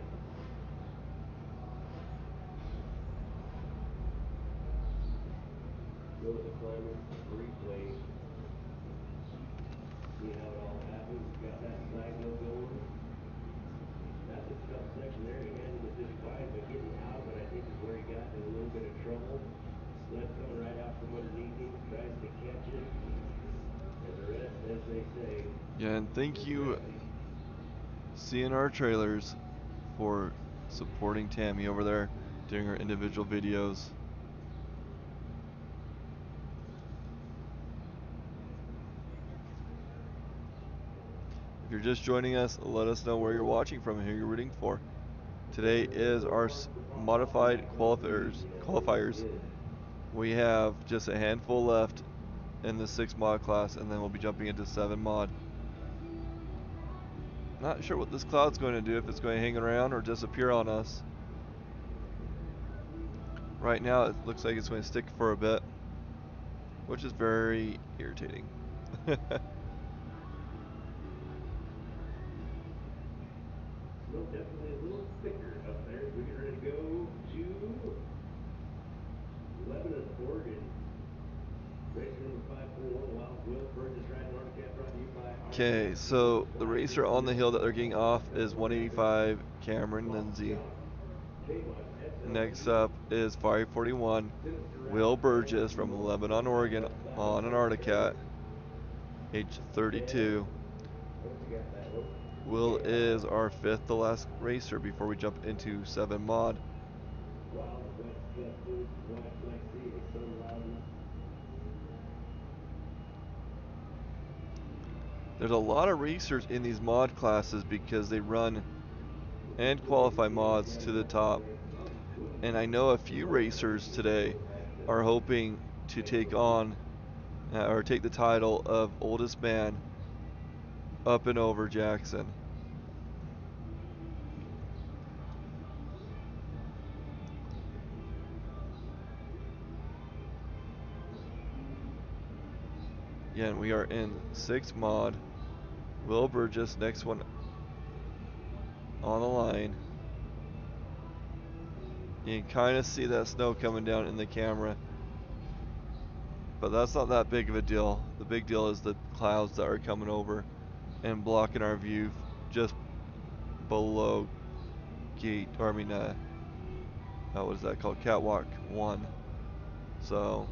Go to the climber, replay. See how it all happened, got that side mill going. That's a tough section there, he handled it just fine, but getting out of it, I think is where he got in a little bit of trouble. Sled coming right out from underneath him, tries to catch it. And the rest, as they say. Yeah, and thank you, CNR Trailers, for supporting Tammy over there, doing her individual videos. If you're just joining us, let us know where you're watching from and who you're rooting for. Today is our modified qualifiers. Qualifiers. We have just a handful left in the six mod class, and then we'll be jumping into seven mod. Not sure what this cloud's going to do, if it's going to hang around or disappear on us. Right now, it looks like it's going to stick for a bit, which is very irritating. (laughs) Snow definitely a little thicker up there as we get ready to go to Lebanon, Oregon. Racer number five four one, Wild Will Burgess riding Arctic Cat brought to you by. Okay, so the racer on the hill that they're getting off is 185 Cameron Lindsay. Next up is 541 Will Burgess from Lebanon, Oregon on an Arctic Cat, age 32. Will is our fifth to last racer before we jump into 7 mod. There's a lot of racers in these mod classes because they run and qualify mods to the top. And I know a few racers today are hoping to take on uh, or take the title of oldest man up and over Jackson. Again, we are in six mod. Will Burgess, next one on the line. You can kind of see that snow coming down in the camera. But that's not that big of a deal. The big deal is the clouds that are coming over and blocking our view just below gate, or I mean, uh, what is that called? Catwalk 1. So,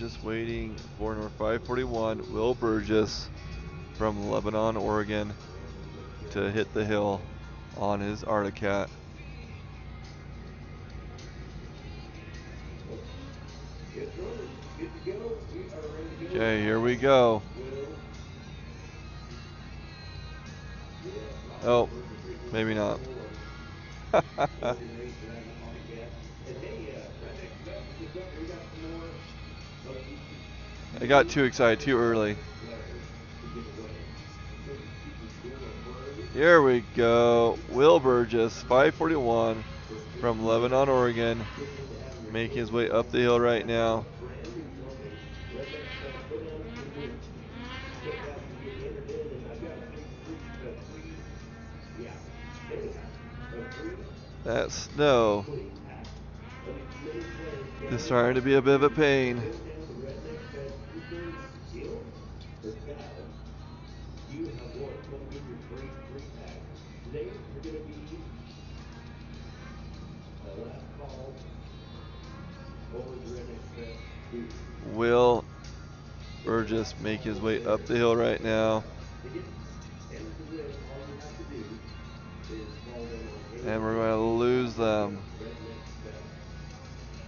just waiting for number 541, Will Burgess from Lebanon, Oregon, to hit the hill on his Arctic Cat. Okay, here we go. Oh, maybe not. (laughs) I got too excited too early. Here we go. Will Burgess, 541 from Lebanon, Oregon, making his way up the hill right now. That snow is starting to be a bit of a pain. Burgess make his way up the hill right now? And we're going to lose them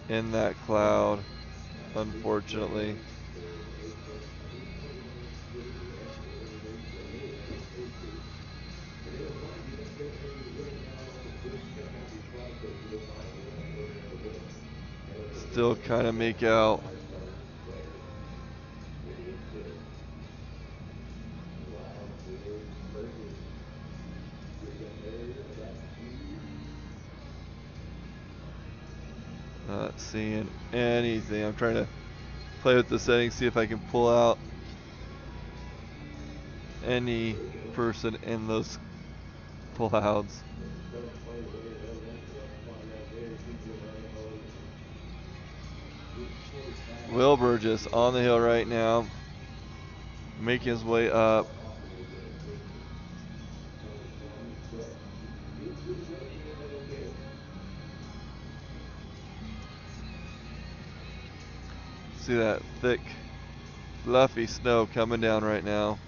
in that cloud, unfortunately. Still kind of make out. Anything. I'm trying to play with the settings, see if I can pull out any person in those (laughs) clouds. Will Burgess on the hill right now, making his way up. Thick, fluffy snow coming down right now.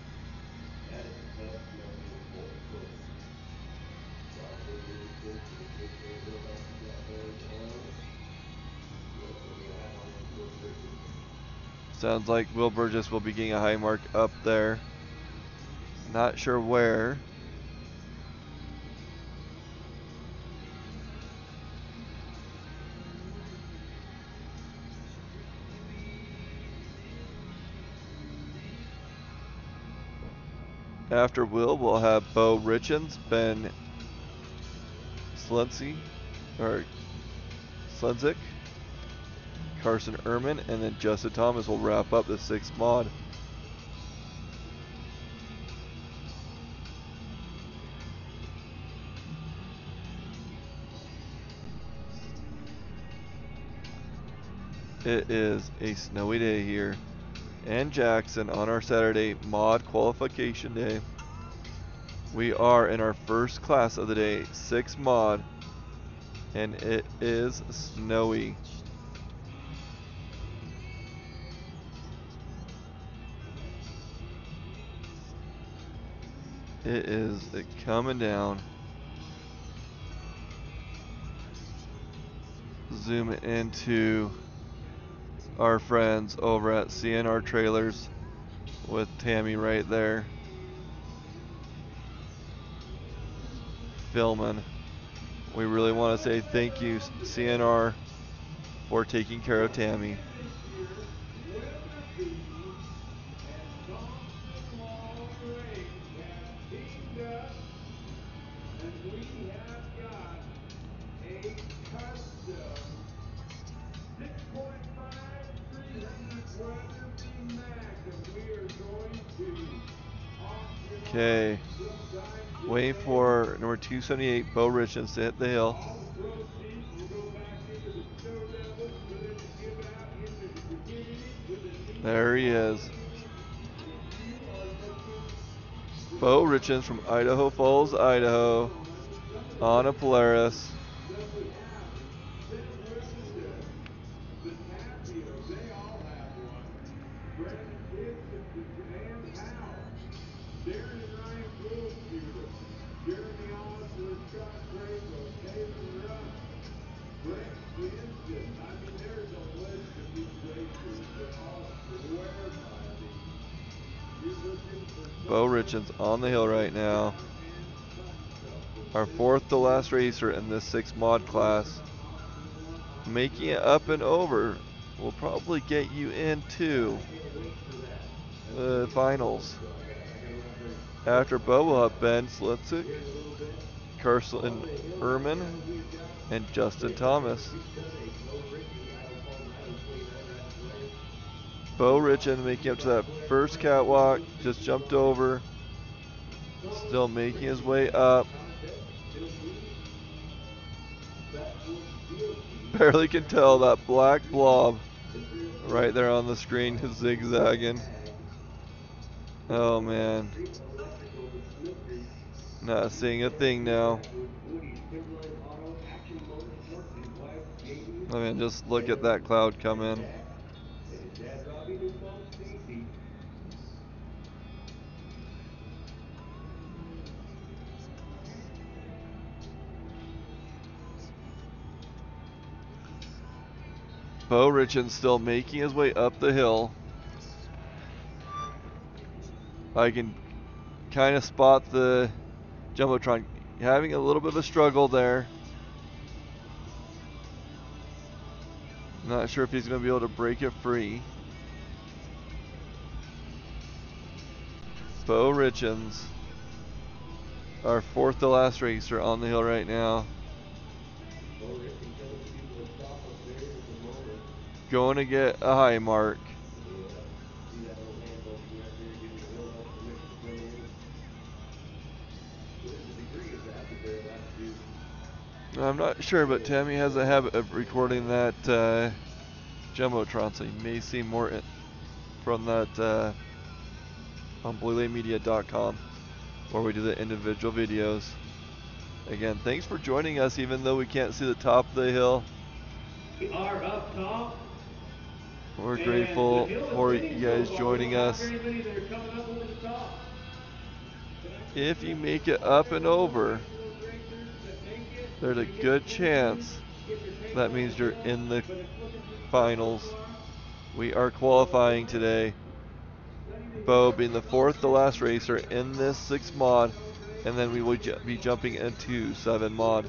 Sounds like Will Burgess will be getting a high mark up there. Not sure where. After Will, we'll have Bo Richens, Ben Slency, or Slenzik, Carson Ehrman, and then Justin Thomas will wrap up the sixth mod. It is a snowy day here in Jackson on our Saturday mod qualification day. We are in our first class of the day, 6 mod, and it is snowy. It is coming down. Zoom into our friends over at CNR Trailers with Tammy right there. Filming. We really want to say thank you, CNR, for taking care of Tammy. 278, Bo Richens, to hit the hill. There he is. Bo Richens from Idaho Falls, Idaho, on a Polaris. On the hill right now. Our fourth to last racer in this six mod class. Making it up and over will probably get you into the finals. After Bo will have Ben Slitzik, Carson Ehrman, and Justin Thomas. Bo Richen making up to that first catwalk, just jumped over. Still making his way up. (laughs) Barely can tell that black blob right there on the screen is zigzagging. Oh man. Not seeing a thing now. I mean, just look at that cloud come in. Bo Richens still making his way up the hill. I can kind of spot the Jumbotron having a little bit of a struggle there. Not sure if he's going to be able to break it free. Bo Richens, our fourth to last racer on the hill right now. Going to get a high mark. I'm not sure, but Tammy has a habit of recording that uh, Jumbotron, so you may see more from that uh, on BlueLaneMedia.com, where we do the individual videos. Again, thanks for joining us, even though we can't see the top of the hill. We are up top. We're grateful for you guys joining us. If you make it up and over, there's a good chance that means you're in the finals. We are qualifying today. Bo being the fourth to last racer in this six mod, and then we will be jumping into seven mod.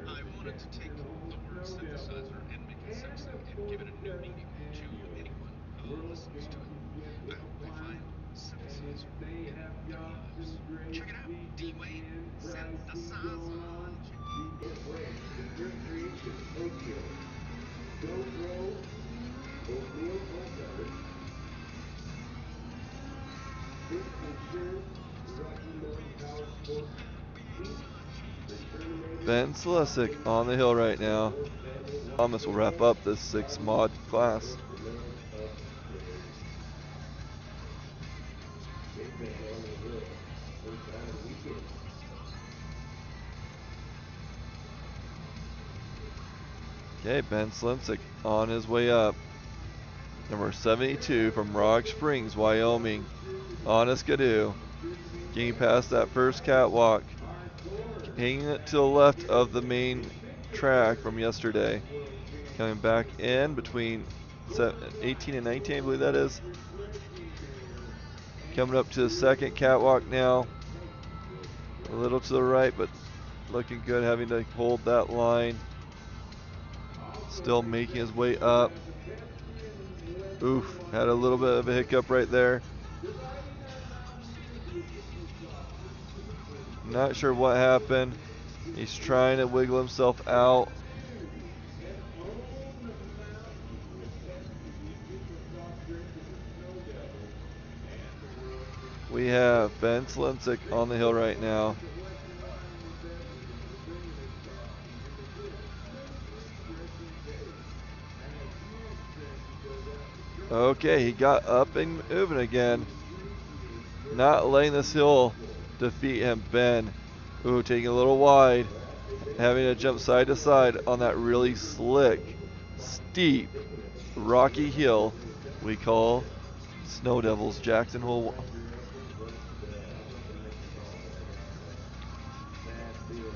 wanted to take the word synthesizer and make it sexy and give it a new meaning to anyone who listens to it. I hope they find synthesizer in lives. Check it out, D-Wade Synthesizer. Ben Slesic on the hill right now. Thomas will wrap up this six mod class. Okay, Ben Slimsick on his way up. Number 72 from Rock Springs, Wyoming. On a Ski-Doo. Getting past that first catwalk. Hanging it to the left of the main track from yesterday. Coming back in between 18 and 19, I believe that is. Coming up to the second catwalk now. A little to the right, but looking good having to hold that line. Still making his way up. Oof, had a little bit of a hiccup right there. Not sure what happened. He's trying to wiggle himself out. We have Ben Slimsick on the hill right now. Okay, he got up and moving again. Not letting this hill defeat him. Ben, ooh, taking a little wide. Having to jump side to side on that really slick, steep, rocky hill we call Snow Devils Jackson Hole.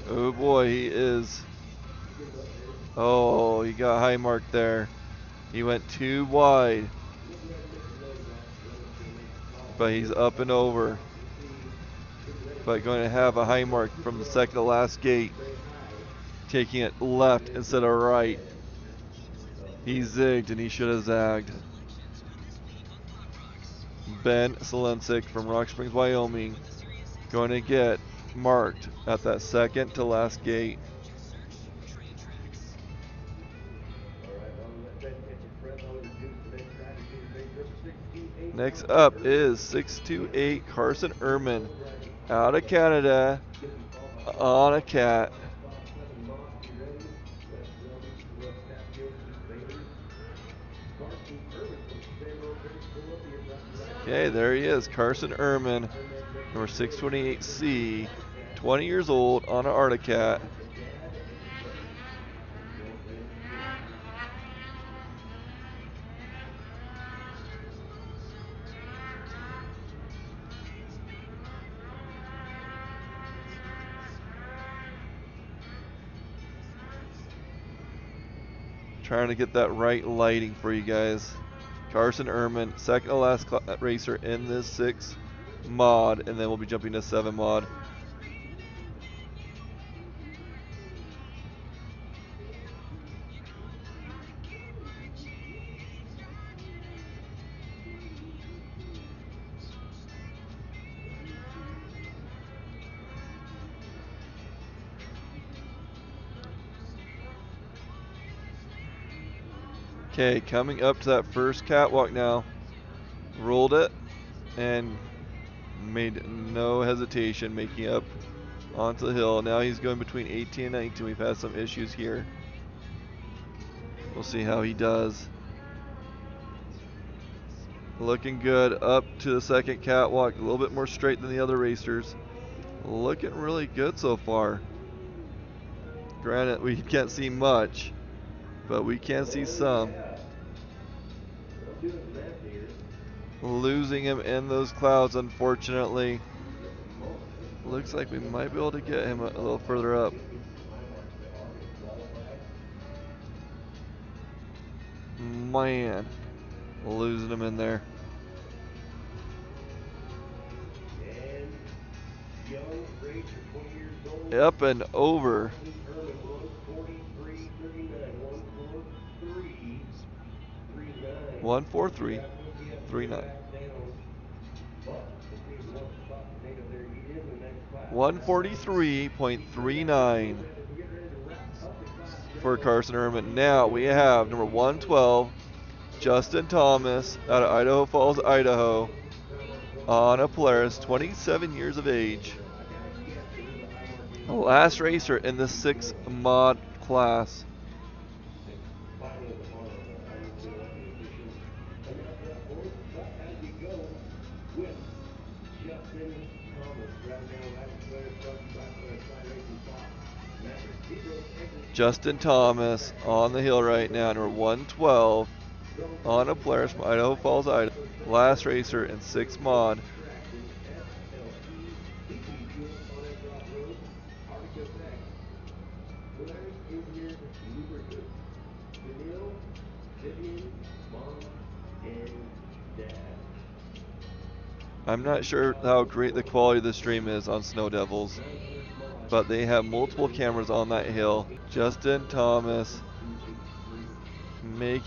Oh boy, he is. Oh, he got high mark there. He went too wide but he's up and over. But going to have a high mark from the second to last gate. taking it left instead of right. He zigged and he should have zagged. Ben Selensik from Rock Springs, Wyoming, going to get marked at that second to last gate. Next up is 628 Carson Ehrman out of Canada on a cat. Okay, there he is, Carson Ehrman, number 628C, 20 years old on an Arctic Cat. Trying to get that right lighting for you guys. Carson Ehrman, second to last racer in this six mod, and then we'll be jumping to seven mod. Okay, coming up to that first catwalk now. Rolled it and made no hesitation making up onto the hill. Now he's going between 18 and 19. We've had some issues here. We'll see how he does. Looking good up to the second catwalk. A little bit more straight than the other racers. Looking really good so far. Granted, we can't see much, but we can see some. Losing him in those clouds, unfortunately. Looks like we might be able to get him a, a little further up. Man, losing him in there. Up and over. 143 39. 143.39 for Carson Ehrman. Now we have number 112, Justin Thomas out of Idaho Falls, Idaho, on a Polaris, 27 years of age. Last racer in the six mod class. Justin Thomas on the hill right now, number 112 on a Polaris from Idaho Falls, Idaho. Last racer in six mod. I'm not sure how great the quality of the stream is on Snow Devils, but they have multiple cameras on that hill. Justin Thomas making